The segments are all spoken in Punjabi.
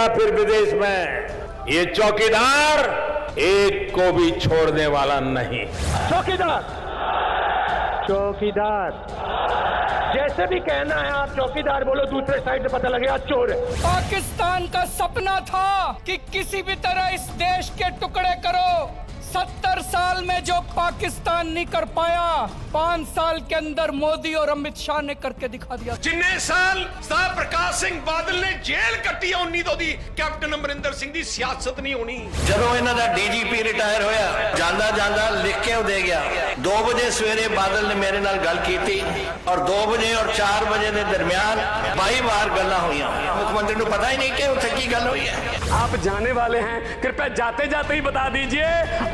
या फिर विदेश में। ये चौकीदार एक को भी छोड़ने वाला नहीं। चौकीदार। चौकीदार। जैसे भी कहना है आप चौकीदार बोलो दूसरे साइड से पता लगेगा चोर है। पाकिस्तान का सपना था कि किसी भी तरह इस देश के टुकड़े करो। सत्तर साल में जो पाकिस्तान नहीं कर पाया पांच साल के अंदर मोदी और अमित शाह ने करके दिखा दिया ਜਿੰਨੇ ਸਾਲ ਸਰਦਾਰ ਪ੍ਰਕਾਸ਼ ਸਿੰਘ ਬਾਦਲ ਨੇ ਜੇਲ੍ਹ ਕੱਟੀ ਆ 19 ਤੋਂ ਦੀ ਕੈਪਟਨ ਅਮਰਿੰਦਰ ਸਿੰਘ ਦੀ ਸਿਆਸਤ ਨਹੀਂ ਹੋਣੀ ਜਦੋਂ ਇਹਨਾਂ ਦਾ ਡੀਜੀਪੀ ਰਿਟਾਇਰ ਹੋਇਆ ਜਾਂਦਾ ਜਾਂਦਾ ਲਿਖ ਕੇ ਉਹ ਦੇ ਗਿਆ 2 ਵਜੇ ਸਵੇਰੇ ਬਾਦਲ ਨੇ ਮੇਰੇ ਨਾਲ ਗੱਲ ਕੀਤੀ ਔਰ 2 ਵਜੇ ਔਰ 4 ਵਜੇ ਦੇ ਦਰਮਿਆਨ 22 ਵਾਰ ਗੱਲਾਂ ਹੋਈਆਂ ਮੁੱਖ ਮੰਤਰੀ ਨੂੰ ਪਤਾ ਹੀ ਨਹੀਂ ਕਿ ਉੱਥੇ ਕੀ ਗੱਲ ਹੋਈ ਹੈ आप जाने वाले हैं कृपया जाते जाते ही बता दीजिए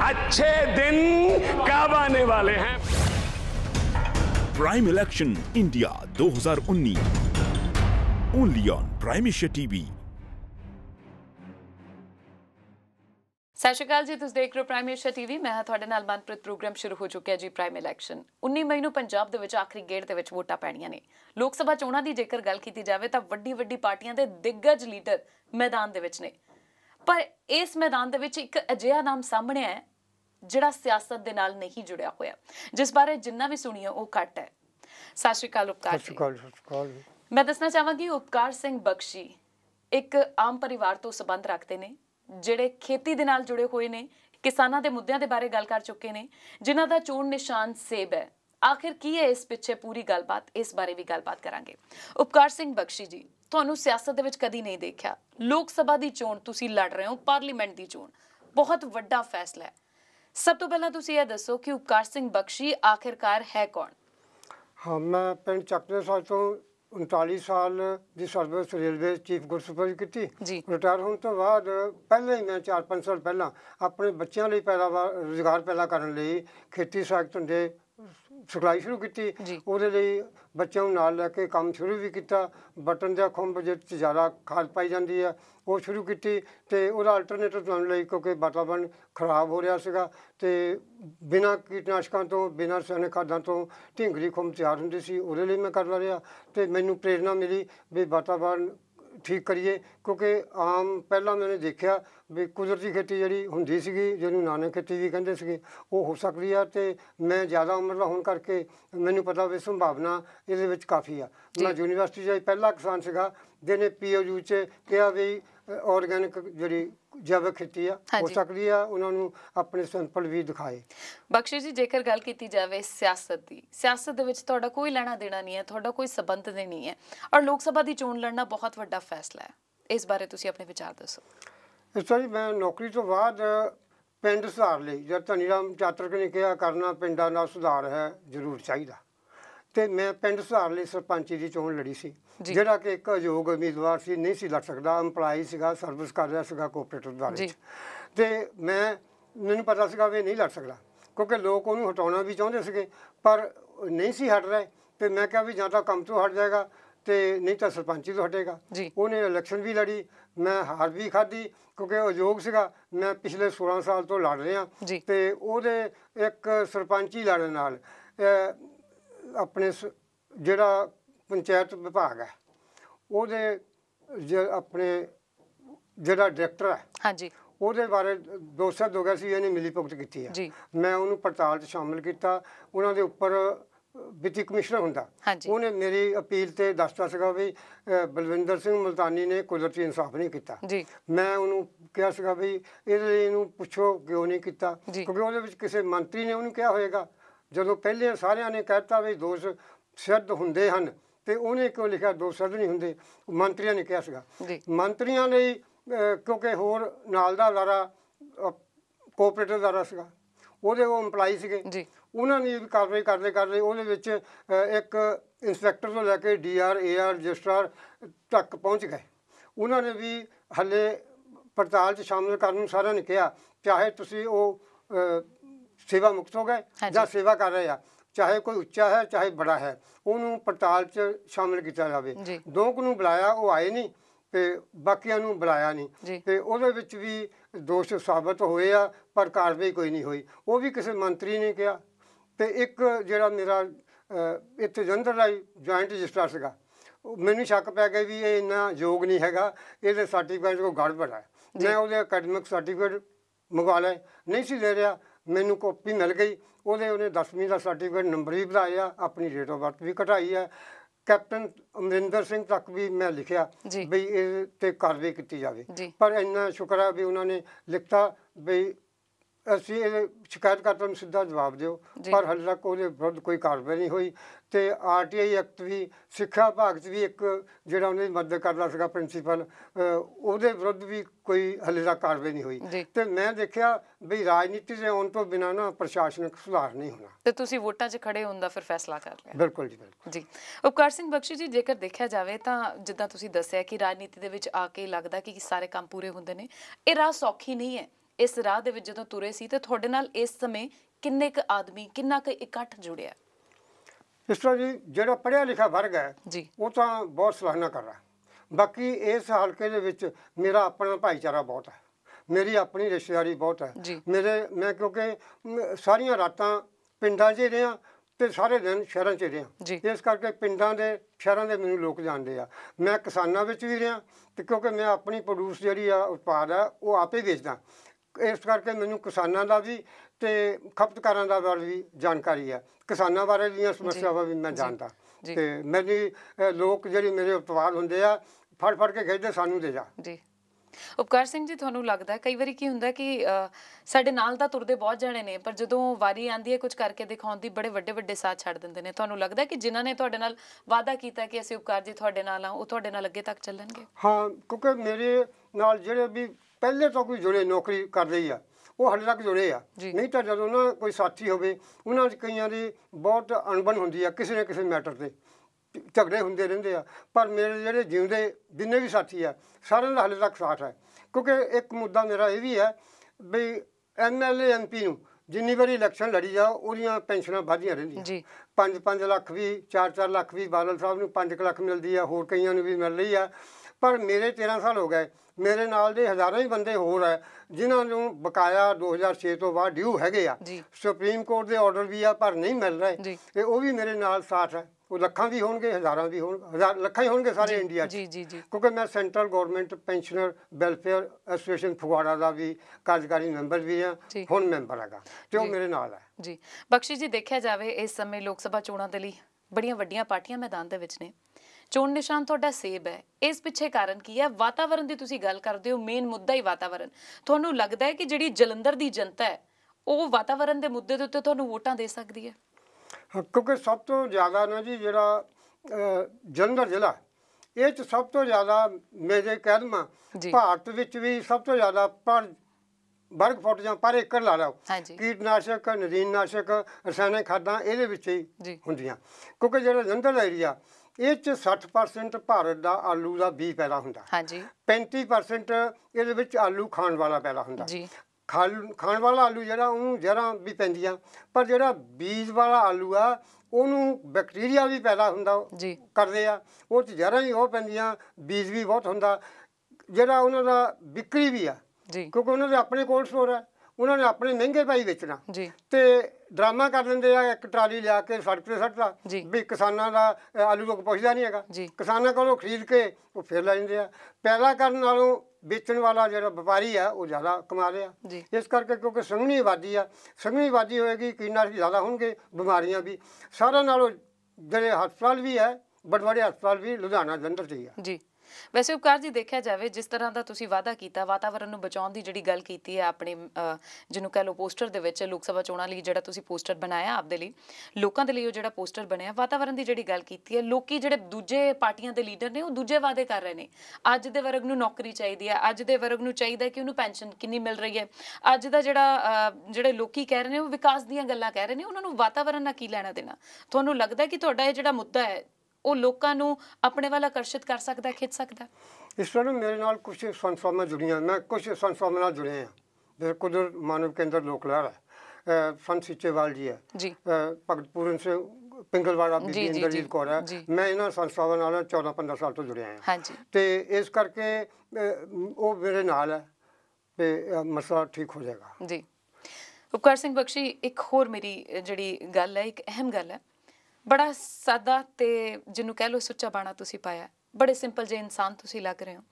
अच्छे दिन कब आने वाले हैं prime election India 2019 only on prime Asia TV ਸਤਿ ਸ਼੍ਰੀ ਅਕਾਲ ਜੀ ਤੁਸੀਂ ਦੇਖ ਰਹੇ ਹੋ ਪ੍ਰਾਈਮ ਏਸ਼ੀਆ ਟੀਵੀ ਮੈਂ ਹਾਂ ਤੁਹਾਡੇ ਨਾਲ ਮਨਪ੍ਰੀਤ ਪ੍ਰੋਗਰਾਮ ਸ਼ੁਰੂ ਹੋ ਚੁੱਕਿਆ ਜੀ ਪ੍ਰਾਈਮ ਇਲੈਕਸ਼ਨ 19 ਮਈ ਨੂੰ ਪੰਜਾਬ ਦੇ ਵਿੱਚ ਆਖਰੀ ਗੇੜ ਦੇ ਵਿੱਚ ਵੋਟਾਂ ਪੈਣੀਆਂ ਨੇ ਲੋਕ ਸਭਾ ਚੋਣਾਂ ਦੀ ਜੇਕਰ ਗੱਲ ਕੀਤੀ ਜਾਵੇ ਤਾਂ ਵੱਡੀ ਵੱਡੀ ਪਾਰਟੀਆਂ ਦੇ ਦਿੱਗਜ ਲੀਡਰ ਮੈਦਾਨ ਦੇ ਵਿੱਚ ਨੇ ਪਰ ਇਸ ਮੈਦਾਨ ਦੇ ਵਿੱਚ ਇੱਕ ਅਜਿਹਾ ਨਾਮ ਸਾਹਮਣੇ ਆਇਆ ਹੈ, ਜਿਹੜਾ ਸਿਆਸਤ ਦੇ ਨਾਲ ਨਹੀਂ ਜੁੜਿਆ ਹੋਇਆ। ਜਿਸ ਬਾਰੇ ਜਿੰਨਾ ਵੀ ਸੁਣੀਏ ਉਹ ਘੱਟ ਹੈ। ਸਤਿ ਸ਼੍ਰੀ ਅਕਾਲ ਉਪਕਾਰ ਜੀ। ਮੈਂ ਦੱਸਣਾ ਚਾਹਾਂਗੀ ਉਪਕਾਰ ਸਿੰਘ ਬਖਸ਼ੀ ਇੱਕ ਆਮ ਪਰਿਵਾਰ ਤੋਂ ਸੰਬੰਧ ਰੱਖਦੇ ਨੇ ਜਿਹੜੇ ਖੇਤੀ ਦੇ ਨਾਲ ਜੁੜੇ ਹੋਏ ਨੇ ਕਿਸਾਨਾਂ ਦੇ ਮੁੱਦਿਆਂ ਦੇ ਬਾਰੇ ਗੱਲ ਕਰ ਚੁੱਕੇ ਨੇ ਜਿਨ੍ਹਾਂ ਦਾ ਚੋਣ ਨਿਸ਼ਾਨ ਸੇਬ ਹੈ। ਆਖਿਰ ਕੀ ਹੈ ਇਸ ਪਿੱਛੇ ਪੂਰੀ ਗੱਲਬਾਤ? ਇਸ ਬਾਰੇ ਵੀ ਗੱਲਬਾਤ ਕਰਾਂਗੇ। ਉਪਕਾਰ ਸਿੰਘ ਬਖਸ਼ੀ ਜੀ ਤੁਹਾਨੂੰ ਸਿਆਸਤ ਦੇ ਵਿੱਚ ਕਦੀ ਨਹੀਂ ਦੇਖਿਆ। ਲੋਕ ਸਭਾ ਦੀ ਚੋਣ ਤੁਸੀਂ ਲੜ ਰਹੇ ਹੋ ਪਾਰਲੀਮੈਂਟ ਦੀ ਚੋਣ। ਬਹੁਤ ਵੱਡਾ ਫੈਸਲਾ ਹੈ। ਸਭ ਤੋਂ ਪਹਿਲਾਂ ਤੁਸੀਂ ਇਹ ਦੱਸੋ ਕਿ ਉਪਕਾਰ ਸਿੰਘ ਬਖਸ਼ੀ ਆਖਿਰਕਾਰ ਹੈ ਕੌਣ ਹਾਂ ਮੈਂ ਪਿੰਡ ਚੱਕਦੇ ਸਾਲ ਤੋਂ 39 ਸਾਲ ਦੀ ਸਰਵਿਸ ਰੇਲਵੇ ਚੀਫ ਗੁਰਸੁਪਰ ਕੀਤੀ। ਰਿਟਾਇਰ ਹੋਣ ਤੋਂ ਬਾਅਦ ਪਹਿਲਾਂ ਹੀ ਮੈਂ 4-5 ਸਾਲ ਪਹਿਲਾਂ ਆਪਣੇ ਬੱਚਿਆਂ ਲਈ ਪੈਦਾਵਾਰ ਰੁਜ਼ਗਾਰ ਪੈਦਾ ਕਰਨ ਲਈ ਖੇਤੀ ਸਹਾਇਕ ਧੰਦੇ ਸਿਖਲਾਈ ਸ਼ੁਰੂ ਕੀਤੀ। ਉਹਦੇ ਲਈ ਬੱਚਿਆਂ ਨੂੰ ਨਾਲ ਲੈ ਕੇ ਕੰਮ ਸ਼ੁਰੂ ਵੀ ਕੀਤਾ। ਬਟਨ ਦਾ ਖੰਭ 'ਚ ਜ਼ਿਆਦਾ ਖਾਦ ਪਾਈ ਜਾਂਦੀ ਹੈ। ਉਹ ਸ਼ੁਰੂ ਕੀਤੀ ਤੇ ਉਹਦਾ ਅਲਟਰਨੇਟਿਵ ਬਣਾਉਣ ਲਈ ਕਿਉਂਕਿ ਵਾਤਾਵਰਣ ਖਰਾਬ ਹੋ ਰਿਹਾ ਸੀਗਾ ਤੇ ਬਿਨਾਂ ਕੀਟਨਾਸ਼ਕਾਂ ਤੋਂ ਬਿਨਾਂ ਰਸਾਇਣਿਕ ਖਾਦਾਂ ਤੋਂ ਢਿੰਗਰੀ ਖੁੰਮ ਤਿਆਰ ਹੁੰਦੀ ਸੀ। ਉਹਦੇ ਲਈ ਮੈਂ ਕਰਦਾ ਰਿਹਾ ਤੇ ਮੈਨੂੰ ਪ੍ਰੇਰਣਾ ਮਿਲੀ ਵੀ ਵਾਤਾਵਰਣ ਠੀਕ ਕਰੀਏ ਕਿਉਂਕਿ ਆਮ ਪਹਿਲਾਂ ਮੈंने ਦੇਖਿਆ ਵੀ ਕੁਦਰਤੀ ਖੇਤੀ ਜਿਹੜੀ ਹੁੰਦੀ ਸੀਗੀ ਜਿਹਨੂੰ ਨਾਨਕ ਖੇਤੀ ਵੀ ਕਹਿੰਦੇ ਸੀਗੇ ਉਹ ਹੋ ਸਕਦੀ ਆ ਤੇ ਮੈਂ ਜ਼ਿਆਦਾ ਉਮਰ ਦਾ ਹੋਣ ਕਰਕੇ ਮੈਨੂੰ ਪਤਾ ਵੀ ਸੰਭਾਵਨਾ ਇਹਦੇ ਵਿੱਚ ਕਾਫੀ ਆ। ਮੈਂ ਯੂਨੀਵਰਸਿਟੀ 'ਚ ਪਹਿਲਾ ਕਿਸਾਨ ਸੀਗਾ ਜਿਹਨੇ ਪੀਓਯੂ 'ਚ ਕਿਹਾ ਵੀ ਆਰਗੈਨਿਕ ਜਿਹੜੀ ਜੈਵਿਕ ਖੇਤੀ ਆ ਹੋ। ਸਕਦੀ ਆ ਉਹਨਾਂ ਨੂੰ ਆਪਣੇ ਸੈਂਪਲ ਵੀ ਦਿਖਾਏ ਬਖਸ਼ੀ ਜੀ ਜੇਕਰ ਗੱਲ ਕੀਤੀ ਜਾਵੇ ਸਿਆਸਤ ਦੀ ਸਿਆਸਤ ਦੇ ਵਿੱਚ ਤੁਹਾਡਾ ਕੋਈ ਲੈਣਾ ਦੇਣਾ ਨਹੀਂ ਹੈ ਤੁਹਾਡਾ ਕੋਈ ਸਬੰਧ ਨਹੀਂ ਹੈ ਔਰ ਲੋਕ ਸਭਾ ਦੀ ਚੋਣ ਲੜਨਾ ਬਹੁਤ ਵੱਡਾ ਫੈਸਲਾ ਹੈ ਇਸ ਬਾਰੇ ਤੁਸੀਂ ਆਪਣੇ ਵਿਚਾਰ ਦੱਸੋ ਇਸ ਤਰ੍ਹਾਂ ਮੈਂ ਨੌਕਰੀ ਤੋਂ ਬਾਅਦ ਪਿੰਡ ਸੁਧਾਰ ਲਈ ਜਦ ਧਨੀ ਰਾਮ ਚਾਤਰਕ ਨੇ ਕਿਹਾ ਕਰਨਾ ਪਿੰਡਾਂ ਦਾ ਸੁਧਾਰ ਹੈ ਜ਼ਰੂਰ ਚਾਹੀਦਾ ਤੇ ਮੈਂ ਪਿੰਡ ਸੁਧਾਰ ਲਈ ਸਰਪੰਚੀ ਦੀ ਚੋਣ ਲੜੀ ਸੀ। ਜਿਹੜਾ ਕਿ ਇੱਕ ਅਯੋਗ ਉਮੀਦਵਾਰ ਸੀ ਨਹੀਂ ਸੀ ਲੜ ਸਕਦਾ EMPLOYE ਸੀਗਾ ਸਰਵਿਸ ਕਰ ਰਿਹਾ ਸੀਗਾ ਕੋਆਪਰੇਟਿਵ ਬਾਰੇ ਜੀ। ਚ ਤੇ ਮੈਂ ਮੈਨੂੰ ਪਤਾ ਸੀਗਾ ਵੀ ਨਹੀਂ ਲੜ ਸਕਦਾ ਕਿਉਂਕਿ ਲੋਕ ਉਹਨੂੰ ਹਟਾਉਣਾ ਵੀ ਚਾਹੁੰਦੇ ਸੀਗੇ ਪਰ ਨਹੀਂ ਸੀ ਹਟ ਰਹੇ ਤੇ ਮੈਂ ਕਿਹਾ ਵੀ ਜਾਂ ਤਾਂ ਕੰਮ ਤੋਂ ਹਟ ਜਾਏਗਾ ਤੇ ਨਹੀਂ ਤਾਂ ਸਰਪੰਚੀ ਤੋਂ ਹਟੇਗਾ। ਉਹਨੇ ਇਲੈਕਸ਼ਨ ਵੀ ਲੜੀ ਮੈਂ ਹਾਰ ਵੀ ਖਾਧੀ ਕਿਉਂਕਿ ਉਹ ਯੋਗ ਸੀਗਾ ਮੈਂ ਪਿਛਲੇ 16 ਸਾਲ ਤੋਂ ਲੜ ਰਿਹਾ। ਤੇ ਉਹਦੇ ਇੱਕ ਸਰਪੰਚੀ ਲੜਨ ਨਾਲ ਆਪਣੇ ਜਿਹੜਾ ਪੰਚਾਇਤ ਵਿਭਾਗ ਹੈ। ਉਹਦੇ ਜ- ਆਪਣੇ ਜਿਹੜਾ ਡਾਇਰੈਕਟਰ ਹੈ ਹਾਂਜੀ। ਉਹਦੇ ਬਾਰੇ ਦੋਸਤ ਹੋ ਗਿਆ ਸੀ ਇਹਨੇ ਮਿਲੀ ਭੁਗਤ ਕੀਤੀ। ਹੈ। ਮੈਂ ਉਹਨੂੰ ਪੜਤਾਲ 'ਚ ਸ਼ਾਮਿਲ ਕੀਤਾ। ਉਹਨਾਂ ਦੇ ਉੱਪਰ ਵਿੱਤੀ ਕਮਿਸ਼ਨਰ ਹੁੰਦਾ। ਉਹਨੇ ਮੇਰੀ ਅਪੀਲ ਤੇ ਦੱਸਤਾ ਸੀਗਾ ਵੀ ਬਲਵਿੰਦਰ ਸਿੰਘ ਮਲਤਾਨੀ ਨੇ ਕੁਦਰਤੀ ਇਨਸਾਫ ਨਹੀਂ ਕੀਤਾ। ਮੈਂ ਉਹਨੂੰ ਕਿਹਾ ਸੀਗਾ ਵੀ ਇਹਦੇ ਲਈ ਇਹਨੂੰ ਪੁੱਛੋ ਕਿਉਂ ਨਹੀਂ ਕੀਤਾ। ਕਿਉਂਕਿ ਉਹਦੇ ਵਿੱਚ ਕਿਸੇ ਮੰਤਰੀ ਨੇ ਉਹਨੂੰ ਕਿਹਾ ਹੋਏਗਾ। ਜਦੋਂ ਪਹਿਲੇ ਸਾਰਿਆਂ ਨੇ ਕਹਿਤਾ ਵੀ ਦੋਸ਼ ਸਿੱਧ ਹੁੰਦੇ ਹਨ ਤੇ ਉਹਨੇ ਕਿਉਂ ਲਿਖਿਆ? ਦੋਸ਼ ਸਿੱਧ ਨਹੀਂ ਹੁੰਦੇ। ਮੰਤਰੀਆਂ ਨੇ ਕਿਹਾ ਸੀਗਾ। ਮੰਤਰੀਆਂ ਲਈ ਕਿਉਂਕਿ ਹੋਰ ਨਾਲ ਦਾ ਅਦਾਰਾ ਕੋਆਪਰੇਟਿਵ ਅਦਾਰਾ ਸੀਗਾ। ਉਹਦੇ ਉਹ EMPLOYE ਸੀਗੇ। ਜੀ। ਉਹਨਾਂ ਨੇ ਵੀ ਕਾਰਵਾਈ ਕਰਦੇ ਕਰਦੇ ਉਹਦੇ ਵਿੱਚ ਇੱਕ ਇੰਸਪੈਕਟਰ ਤੋਂ ਲੈ ਕੇ ਡੀਆਰ ਏਆਰ ਰਜਿਸਟਰਾਰ ਤੱਕ ਪਹੁੰਚ ਗਏ। ਉਹਨਾਂ ਨੇ ਵੀ ਹੱਲੇ ਪੜਤਾਲ 'ਚ ਸ਼ਾਮਲ ਕਰਨ ਨੂੰ ਸਾਰਿਆਂ ਨੇ ਕਿਹਾ ਚਾਹੇ ਤੁਸੀਂ ਉਹ ਸੇਵਾ ਮੁਕਤ ਹੋ ਗਏ। ਜਾਂ ਸੇਵਾ ਕਰ ਰਹੇ ਆ। ਚਾਹੇ ਕੋਈ ਉੱਚਾ ਹੈ ਚਾਹੇ ਬੜਾ ਹੈ ਉਹਨੂੰ ਪੜਤਾਲ 'ਚ ਸ਼ਾਮਲ ਕੀਤਾ ਜਾਵੇ। ਜੀ। ਦੋ ਕੁ ਨੂੰ ਬੁਲਾਇਆ ਉਹ ਆਏ ਨਹੀਂ ਤੇ ਬਾਕੀਆਂ ਨੂੰ ਬੁਲਾਇਆ। ਨਹੀਂ। ਤੇ ਉਹਦੇ ਵਿੱਚ ਵੀ ਦੋਸ਼ ਸਾਬਤ ਹੋਏ ਆ ਪਰ ਕਾਰਵਾਈ ਕੋਈ ਨਹੀਂ ਹੋਈ। ਉਹ ਵੀ ਕਿਸੇ ਮੰਤਰੀ ਨੇ ਕਿਹਾ। ਤੇ ਇੱਕ ਜਿਹੜਾ ਮੇਰਾ ਇੱਥੇ ਜਲੰਧਰ ਦਾ ਜੁਆਇੰਟ ਰਜਿਸਟਰ ਸੀਗਾ। ਮੈਨੂੰ ਸ਼ੱਕ ਪੈ ਗਿਆ ਵੀ ਇਹ ਇੰਨਾ ਯੋਗ ਨਹੀਂ ਹੈਗਾ ਇਹਦੇ ਸਰਟੀਫਿਕੇਟ ਕੋ ਗੜਬੜ ਹੈ। ਮੈਂ ਉਹਦੇ ਅਕੈਡਮਿਕ ਸਰਟੀਫਿਕੇਟ ਮੰਗਵਾ ਲਏ। ਨਹੀਂ ਸੀ ਦੇ ਰਿਹਾ ਮੈਨੂੰ ਕਾਪੀ ਮਿਲ ਗਈ। ਉਹਦੇ ਉਹਨੇ 10ਵੀਂ ਦਾ ਸਰਟੀਫਿਕੇਟ ਨੰਬਰ ਵੀ ਵਧਾਇਆ ਆਪਣੀ ਡੇਟ ਆਫ ਬਰਥ ਵੀ ਘਟਾਈ ਹੈ ਕੈਪਟਨ ਅਮਰਿੰਦਰ ਸਿੰਘ ਤੱਕ ਵੀ ਮੈਂ ਲਿਖਿਆ। ਵੀ ਇਹ ਤੇ ਕਾਰਵਾਈ ਕੀਤੀ ਜਾਵੇ। ਪਰ ਇੰਨਾ ਸ਼ੁਕਰ ਹੈ ਵੀ ਉਹਨਾਂ ਨੇ ਲਿਖਤਾ ਵੀ ਅਸੀਂ ਇਹ ਸ਼ਿਕਾਇਤਕਰਤਾ ਨੂੰ ਸਿੱਧਾ ਜਵਾਬ ਦਿਓ। ਪਰ ਹਾਲੇ ਤੱਕ ਉਹਦੇ ਵਿਰੁੱਧ ਕੋਈ ਕਾਰਵਾਈ ਨਹੀਂ ਹੋਈ ਤੇ ਆਰਟੀਆਈ ਐਕਟ ਵੀ ਸਿੱਖਿਆ ਵਿਭਾਗ 'ਚ ਵੀ ਇੱਕ ਜਿਹੜਾ ਉਹਨੇ ਮਦਦ ਕਰਦਾ ਸੀਗਾ ਪ੍ਰਿੰਸੀਪਲ ਉਹਦੇ ਵਿਰੁੱਧ ਵੀ ਕੋਈ ਹਾਲੇ ਤੱਕ ਕਾਰਵਾਈ ਨਹੀਂ ਹੋਈ। ਤੇ ਮੈਂ ਦੇਖਿਆ ਵੀ ਰਾਜਨੀਤੀ ਦੇ ਆਉਣ ਤੋਂ ਬਿਨਾਂ ਨਾ ਪ੍ਰਸ਼ਾਸਨਿਕ ਸੁਧਾਰ ਨਹੀਂ ਹੋਣਾ। ਤੇ ਤੁਸੀਂ ਵੋਟਾਂ 'ਚ ਖੜੇ ਹੋਣ ਦਾ ਫਿਰ ਫੈਸਲਾ ਕਰ ਲਿਆ। ਬਿਲਕੁਲ ਜੀ ਬਿਲਕੁਲ। ਜੀ। ਉਪਕਾਰ ਸਿੰਘ ਬਖਸ਼ੀ ਜੀ ਜੇਕਰ ਦੇਖਿਆ ਜਾਵੇ ਤਾਂ ਜਿੱਦਾਂ ਤੁਸੀਂ ਦੱਸਿਆ ਕਿ ਰਾਜਨੀਤੀ ਦੇ ਵਿੱਚ ਆ ਕੇ ਲੱਗਦਾ ਕਿ ਸਾਰੇ ਕੰਮ ਪੂਰੇ ਹੁੰਦੇ ਨੇ ਇਹ ਰਾਹ ਸੌਖੀ ਨਹੀਂ ਹੈ। ਇਸ ਰਾਹ ਦੇ ਵਿੱਚ ਜਦੋਂ ਤੁਰੇ ਸੀ ਤੇ ਤੁਹਾਡੇ ਨਾਲ ਇਸ ਸਮੇਂ ਕਿੰਨੇ ਕੁ ਆਦਮੀ ਕਿੰਨਾ ਕੁ ਇਕੱਠ ਜੁੜਿਆ? ਇਸ ਤਰ੍ਹਾਂ ਜੀ ਜਿਹੜਾ ਪੜ੍ਹਿਆ ਲਿਖਿਆ ਵਰਗ ਹੈ ਜੀ। ਉਹ ਤਾਂ ਬਹੁਤ ਸਰਾਹਨਾ ਕਰ ਰਿਹਾ ਬਾਕੀ ਇਸ ਹਲਕੇ ਦੇ ਵਿੱਚ ਮੇਰਾ ਆਪਣਾ ਭਾਈਚਾਰਾ ਬਹੁਤ ਹੈ। ਮੇਰੀ ਆਪਣੀ ਰਿਸ਼ਤੇਦਾਰੀ ਬਹੁਤ ਹੈ। ਮੇਰੇ ਮੈਂ ਕਿਉਂਕਿ ਸਾਰੀਆਂ ਰਾਤਾਂ ਪਿੰਡਾਂ 'ਚ ਰਿਹਾ ਤੇ ਸਾਰੇ ਦਿਨ ਸ਼ਹਿਰਾਂ 'ਚ। ਰਿਹਾ। ਇਸ ਕਰਕੇ ਪਿੰਡਾਂ ਦੇ ਸ਼ਹਿਰਾਂ ਦੇ ਮੈਨੂੰ ਲੋਕ ਜਾਣਦੇ ਆ। ਮੈਂ ਕਿਸਾਨਾਂ ਵਿੱਚ ਵੀ ਰਿਹਾ ਤੇ ਕਿਉਂਕਿ ਮੈਂ ਆਪਣੀ ਪ੍ਰੋਡਿਊਸ ਜਿਹੜੀ ਆ ਉਤਪਾਦ ਆ ਉਹ ਆਪੇ ਵੇਚਦਾ। ਇਸ ਕਰਕੇ ਮੈਨੂੰ ਕਿਸਾਨਾਂ ਦਾ ਵੀ ਤੇ ਖਪਤਕਾਰਾਂ ਦਾ ਵੀ ਜਾਣਕਾਰੀ ਹੈ। ਕਿਸਾਨਾਂ ਬਾਰੇ ਦੀਆਂ ਸਮੱਸਿਆਵਾਂ ਵੀ ਮੈਂ ਜਾਣਦਾ। ਤੇ ਅ, ਲੋਕ ਜਿਹੜੇ ਮੇਰੇ ਉਤਪਾਦ ਹੁੰਦੇ ਆ ਫੜ ਫੜ ਕੇ ਕਹਿੰਦੇ ਸਾਨੂੰ ਦੇ ਜਾ। ਜੀ। ਉਪਕਾਰ ਸਿੰਘ ਜੀ ਤੁਹਾਨੂੰ ਲੱਗਦਾ ਕਈ ਵਾਰੀ ਕੀ ਹੁੰਦਾ ਕਿ ਸਾਡੇ ਨਾਲ ਤਾਂ ਤੁਰਦੇ ਬਹੁਤ ਜਾਣੇ ਨੇ ਪਰ ਜਦੋਂ ਵਾਰੀ ਆਂਦੀ ਹੈ ਕੁਝ ਕਰਕੇ ਦਿਖਾਉਣ ਦੀ ਬੜੇ ਵੱਡੇ ਵੱਡੇ ਸਾਥ ਛੱਡ ਦਿੰਦੇ ਨੇ। ਤੁਹਾਨੂੰ ਲੱਗਦਾ ਕਿ ਜਿਨ੍ਹਾਂ ਨੇ ਤੁਹਾਡੇ ਨਾਲ ਵਾਅਦਾ ਕੀਤਾ ਕਿ ਅਸੀਂ ਉਪਕਾਰ ਜੀ ਤੁਹਾਡੇ ਨਾਲ ਆ ਉਹ ਤੁਹਾਡੇ ਨਾਲ ਅੱਗੇ ਤੱਕ ਚੱਲਣਗੇ? ਹਾਂ ਕਿਉਂਕਿ ਮੇਰੇ ਨਾਲ ਜਿਹੜੇ ਵੀ ਪਹਿਲੇ ਤੋਂ ਕੋਈ ਜੁੜੇ ਨੌਕਰੀ ਕਰਦੇ ਹੀ ਆ ਉਹ ਹਾਲੇ ਤੱਕ ਜੁੜੇ ਆ। ਨਹੀਂ ਤਾਂ ਜਦੋਂ ਨਾ ਕੋਈ ਸਾਥੀ ਹੋਵੇ ਉਹਨਾਂ 'ਚ ਕਈਆਂ ਦੀ ਬਹੁਤ ਅਣਬਣ ਹੁੰਦੀ ਆ ਕਿਸੇ ਨਾ ਕਿਸੇ ਮੈਟਰ ਤੇ। ਝਗੜੇ ਹੁੰਦੇ ਰਹਿੰਦੇ ਆ ਪਰ ਮੇਰੇ ਜਿਹੜੇ ਜਿਉਂਦੇ ਜਿੰਨੇ ਵੀ ਸਾਥੀ ਆ ਸਾਰਿਆਂ ਦਾ ਹਾਲੇ ਤੱਕ ਸਾਥ ਹੈ। ਕਿਉਂਕਿ ਇੱਕ ਮੁੱਦਾ ਮੇਰਾ ਇਹ ਵੀ ਹੈ ਵੀ ਐਮਐਲਏ ਐਮਪੀ ਨੂੰ ਜਿੰਨੀ ਵਾਰੀ ਇਲੈਕਸ਼ਨ ਲੜੀ ਜਾ ਉਹਦੀਆਂ ਪੈਨਸ਼ਨਾਂ ਵਧੀਆਂ ਰਹਿੰਦੀਆਂ। ਜੀ। 5-5 ਲੱਖ ਵੀ 4-4 ਲੱਖ ਵੀ ਬਾਦਲ ਸਾਹਿਬ ਨੂੰ 5 ਲੱਖ ਮਿਲਦੀ ਆ ਹੋਰ ਕਈਆਂ ਨੂੰ ਵੀ ਮਿਲ ਰਹੀ ਆ। ਪਰ ਮੇਰੇ 13 ਸਾਲ ਹੋ ਗਏ। ਮੇਰੇ ਨਾਲ ਦੇ ਹਜ਼ਾਰਾਂ ਹੀ ਬੰਦੇ ਹੋਰ ਹੈ ਜਿਨ੍ਹਾਂ ਨੂੰ ਬਕਾਇਆ 2006 ਤੋਂ ਬਾਅਦ ਡਿਊ ਹੈਗੇ ਆ। ਸੁਪਰੀਮ ਕੋਰਟ ਦੇ ਆਰਡਰ ਵੀ ਆ ਪਰ ਨਹੀਂ ਮਿਲ ਰਹੇ। ਤੇ ਉਹ ਵੀ ਮੇਰੇ ਨਾਲ ਸਾਥ ਹੈ। ਉਹ ਲੱਖਾਂ ਵੀ ਹੋਣਗੇ ਹਜ਼ਾਰਾਂ ਵੀ ਹੋਣ ਹਜ਼ਾਰ ਲੱਖਾਂ ਹੀ ਹੋਣਗੇ ਸਾਰੇ ਇੰਡੀਆ 'ਚ। ਕਿਉਂਕਿ ਮੈਂ central government pensioner welfare association Phagwara ਦਾ ਵੀ ਕਾਰਜਕਾਰੀ ਮੈਂਬਰ ਵੀ ਹਾਂ। ਹੁਣ ਮੈਂਬਰ ਹੈਗਾ ਤੇ ਉਹ। ਮੇਰੇ ਨਾਲ ਹੈ। ਜੀ। ਬਖਸ਼ੀ ਜੀ ਦੇਖਿਆ ਜਾਵੇ ਇਸ ਸਮੇਂ ਲੋਕ ਸਭਾ ਚੋਣਾਂ ਦੇ ਲਈ ਬੜੀਆਂ ਵੱਡੀਆਂ ਪਾਰਟੀਆਂ ਮੈਦਾਨ ਦੇ ਵਿੱਚ ਨੇ। ਚੋਣ ਨਿਸ਼ਾਨ ਤੁਹਾਡਾ ਸੇਬ ਹੈ ਇਸ ਪਿੱਛੇ ਕਾਰਨ ਕੀ ਹੈ ਵਾਤਾਵਰਣ ਦੀ ਤੁਸੀਂ ਗੱਲ ਕਰਦੇ ਹੋ ਮੇਨ ਮੁੱਦਾ ਹੀ ਵਾਤਾਵਰਣ ਤੁਹਾਨੂੰ ਲੱਗਦਾ ਹੈ ਕਿ ਜਿਹੜੀ ਜਲੰਧਰ ਦੀ ਜਨਤਾ ਹੈ ਉਹ ਵਾਤਾਵਰਣ ਦੇ ਮੁੱਦੇ ਦੇ ਉੱਤੇ ਤੁਹਾਨੂੰ ਵੋਟਾਂ ਦੇ ਸਕਦੀ ਹੈ ਕਿਉਂਕਿ ਸਭ ਤੋਂ ਜ਼ਿਆਦਾ ਨਾ ਜੀ ਜਿਹੜਾ ਜਲੰਧਰ ਜ਼ਿਲ੍ਹਾ ਇਹ ਚ ਸਭ ਤੋਂ ਜ਼ਿਆਦਾ ਮੇਰੇ ਕਹਿ ਦੇਵਾਂ ਜੀ। ਭਾਰਤ ਵਿੱਚ ਵੀ ਸਭ ਤੋਂ ਜ਼ਿਆਦਾ ਪਰ ਵਰਗ ਫੁੱਟ ਜਾਂ ਪਰ ਏਕੜ ਲਾ ਲਓ। ਕੀਟਨਾਸ਼ਕ ਨਦੀਨਨਾਸ਼ਕ ਰਸਾਇਣਕ ਖਾਦਾਂ ਇਹਦੇ ਵਿੱਚ। ਹੀ ਹੁੰਦੀਆਂ ਕਿਉਂਕਿ ਜਿਹੜਾ ਜਲੰਧਰ ਦਾ ਏਰੀਆ ਇਹ ਚ 60% ਭਾਰਤ ਦਾ ਆਲੂ ਦਾ ਬੀਜ ਪੈਦਾ ਹੁੰਦਾ। ਹਾਂਜੀ। 35% ਇਹਦੇ ਵਿੱਚ ਆਲੂ ਖਾਣ ਵਾਲਾ ਪੈਦਾ ਹੁੰਦਾ। ਜੀ। ਖਾਣ ਵਾਲਾ ਆਲੂ ਜਿਹੜਾ ਉਹਨੂੰ ਜੜ੍ਹਾਂ ਵੀ ਪੈਂਦੀਆਂ ਪਰ ਜਿਹੜਾ ਬੀਜ ਵਾਲਾ ਆਲੂ ਆ ਉਹਨੂੰ ਬੈਕਟੀਰੀਆ ਵੀ ਪੈਦਾ ਹੁੰਦਾ ਜੀ। ਕਰਦੇ ਆ। ਉਹ ਚ ਜੜ੍ਹਾਂ ਹੀ ਉਹ ਪੈਂਦੀਆਂ ਬੀਜ ਵੀ ਬਹੁਤ ਹੁੰਦਾ। ਜਿਹੜਾ ਉਹਨਾਂ ਦਾ ਵਿਕਰੀ ਵੀ ਆ ਜੀ। ਕਿਉਂਕਿ ਉਹਨਾਂ ਦੇ ਆਪਣੇ ਕੋਲਡ ਸਟੋਰ ਆ। ਉਹਨਾਂ ਨੇ ਆਪਣੇ ਮਹਿੰਗੇ ਭਾਈ ਵੇਚਣਾ। ਜੀ। ਤੇ ਡਰਾਮਾ ਕਰ ਦਿੰਦੇ ਆ ਇੱਕ ਟਰਾਲੀ ਲਿਆ ਕੇ ਸੜਕ ਤੇ ਸੱਟਦਾ। ਵੀ ਕਿਸਾਨਾਂ ਦਾ ਆਲੂ ਲੋਕ ਪੁੱਛਦਾ ਨਹੀਂ ਹੈਗਾ। ਕਿਸਾਨਾਂ ਕੋਲੋਂ ਖਰੀਦ ਕੇ ਉਹ ਫਿਰ ਲੈ ਜਾਂਦੇ ਆ। ਪੈਦਾ ਕਰਨ ਨਾਲੋਂ ਵੇਚਣ ਵਾਲਾ ਜਿਹੜਾ ਵਪਾਰੀ ਆ ਉਹ ਜ਼ਿਆਦਾ ਕਮਾ ਰਿਹਾ। ਇਸ ਕਰਕੇ ਕਿਉਂਕਿ ਸੰਘਣੀ ਆਬਾਦੀ ਆ ਸੰਘਣੀ ਆਬਾਦੀ ਹੋਏਗੀ ਕੀਟਨਾਸ਼ਕ ਜ਼ਿਆਦਾ ਹੋਣਗੇ ਬਿਮਾਰੀਆਂ ਵੀ। ਸਾਰਿਆਂ ਨਾਲੋਂ ਜਿਹੜੇ ਹਸਪਤਾਲ ਵੀ ਹੈ ਬੜੇ ਬੜੇ ਹਸਪਤਾਲ ਵੀ ਲੁਧਿਆਣਾ ਜਲੰਧਰ 'ਚ ਹੀ ਆ। ਜੀ। ਵੈਸੇ ਉਪਕਾਰ ਜੀ ਦੇਖਿਆ ਜਾਵੇ, ਜਿਸ ਤਰ੍ਹਾਂ ਦਾ ਤੁਸੀਂ ਵਾਅਦਾ ਕੀਤਾ ਵਾਤਾਵਰਣ ਨੂੰ ਬਚਾਉਣ ਦੀ ਜਿਹੜੀ ਗੱਲ ਕੀਤੀ ਹੈ ਆਪਣੇ ਜਿਹਨੂੰ ਕਹ ਲਓ ਪੋਸਟਰ ਦੇ ਵਿੱਚ, ਲੋਕ ਸਭਾ ਚੋਣਾਂ ਲਈ ਜਿਹੜਾ ਤੁਸੀਂ ਪੋਸਟਰ ਬਣਾਇਆ ਆਪਦੇ ਲਈ, ਲੋਕਾਂ ਦੇ ਲਈ ਉਹ ਜਿਹੜਾ ਪੋਸਟਰ ਬਣਿਆ ਵਾਤਾਵਰਣ ਦੀ ਜਿਹੜੀ ਗੱਲ ਕੀਤੀ ਹੈ, ਲੋਕੀ ਜਿਹੜੇ ਦੂਜੇ ਪਾਰਟੀਆਂ ਦੇ ਲੀਡਰ ਨੇ, ਉਹ ਦੂਜੇ ਵਾਅਦੇ ਕਰ ਰਹੇ ਨੇ। ਅੱਜ ਦੇ ਵਰਗ ਨੂੰ ਨੌਕਰੀ ਚਾਹੀਦੀ ਹੈ, ਅੱਜ ਦੇ ਵਰਗ ਨੂੰ ਚਾਹੀਦਾ ਕਿ ਉਹਨੂੰ ਪੈਨਸ਼ਨ ਕਿੰਨੀ ਮਿਲ ਰਹੀ ਹੈ, ਅੱਜ ਦਾ ਜਿਹੜਾ ਜਿਹੜੇ ਲੋਕੀ ਕਹਿ ਰਹੇ ਨੇ, ਉਹ ਵਿਕਾਸ ਦੀਆਂ ਗੱਲਾਂ ਕਹਿ ਰਹੇ ਨੇ, ਉਹਨਾਂ ਨੂੰ ਵਾਤਾਵਰਣ ਨਾਲ ਕੀ ਲੈਣਾ ਦੇਣਾ? ਤੁਹਾਨੂੰ ਲੱਗਦਾ ਕਿ ਤੁਹਾਡਾ ਇਹ ਜਿਹੜਾ ਮੁੱਦਾ ਹੈ ਉਹ ਲੋਕਾਂ ਨੂੰ ਆਪਣੇ ਵੱਲ ਆਕਰਸ਼ਿਤ ਕਰ ਸਕਦਾ ਖਿੱਚ ਸਕਦਾ? ਇਸ ਤਰ੍ਹਾਂ ਮੇਰੇ ਨਾਲ ਕੁਝ ਸੰਸਥਾਵਾਂ ਜੁੜੀਆਂ ਮੈਂ ਕੁਝ ਸੰਸਥਾਵਾਂ ਨਾਲ ਜੁੜੇ ਹਾਂ। ਜਿਵੇਂ ਕੁਦਰ ਮਾਨਵ ਕੇਂਦਰ ਲੋਕ ਲਹਿਰ ਹੈ ਸੰਤ ਸੀਚੇਵਾਲ ਜੀ ਹੈ ਜੀ। ਭਗਤ ਪੂਰਨ ਸਿੰਘ ਪਿੰਗਲਵਾੜਾ ਬੀਬੀ ਇੰਦਰਜੀਤ ਕੌਰ ਹੈ। ਮੈਂ ਇਹਨਾਂ ਸੰਸਥਾਵਾਂ ਨਾਲ 14 15 ਸਾਲ ਤੋਂ ਜੁੜਿਆ ਹਾਂ। ਹਾਂਜੀ। ਤੇ ਇਸ ਕਰਕੇ ਉਹ ਮੇਰੇ ਨਾਲ ਹੈ ਤੇ ਮਸਲਾ ਠੀਕ ਹੋ ਜਾਏਗਾ। ਜੀ। ਉਪਕਾਰ ਸਿੰਘ ਬਖਸ਼ੀ ਇੱਕ ਹੋਰ ਮੇਰੀ ਜਿਹੜੀ ਗੱਲ ਹੈ ਇੱਕ ਅਹਿਮ ਗੱਲ ਹੈ। ਬੜਾ ਸਾਦਾ ਤੇ ਜਿਹਨੂੰ ਕਹਿ ਲੋ ਸੁੱਚਾ ਬਾਣਾ ਤੁਸੀਂ ਪਾਇਆ ਬੜੇ ਸਿੰਪਲ ਜਿਹੇ ਇਨਸਾਨ ਤੁਸੀਂ ਲੱਗ ਰਹੇ ਹੋ।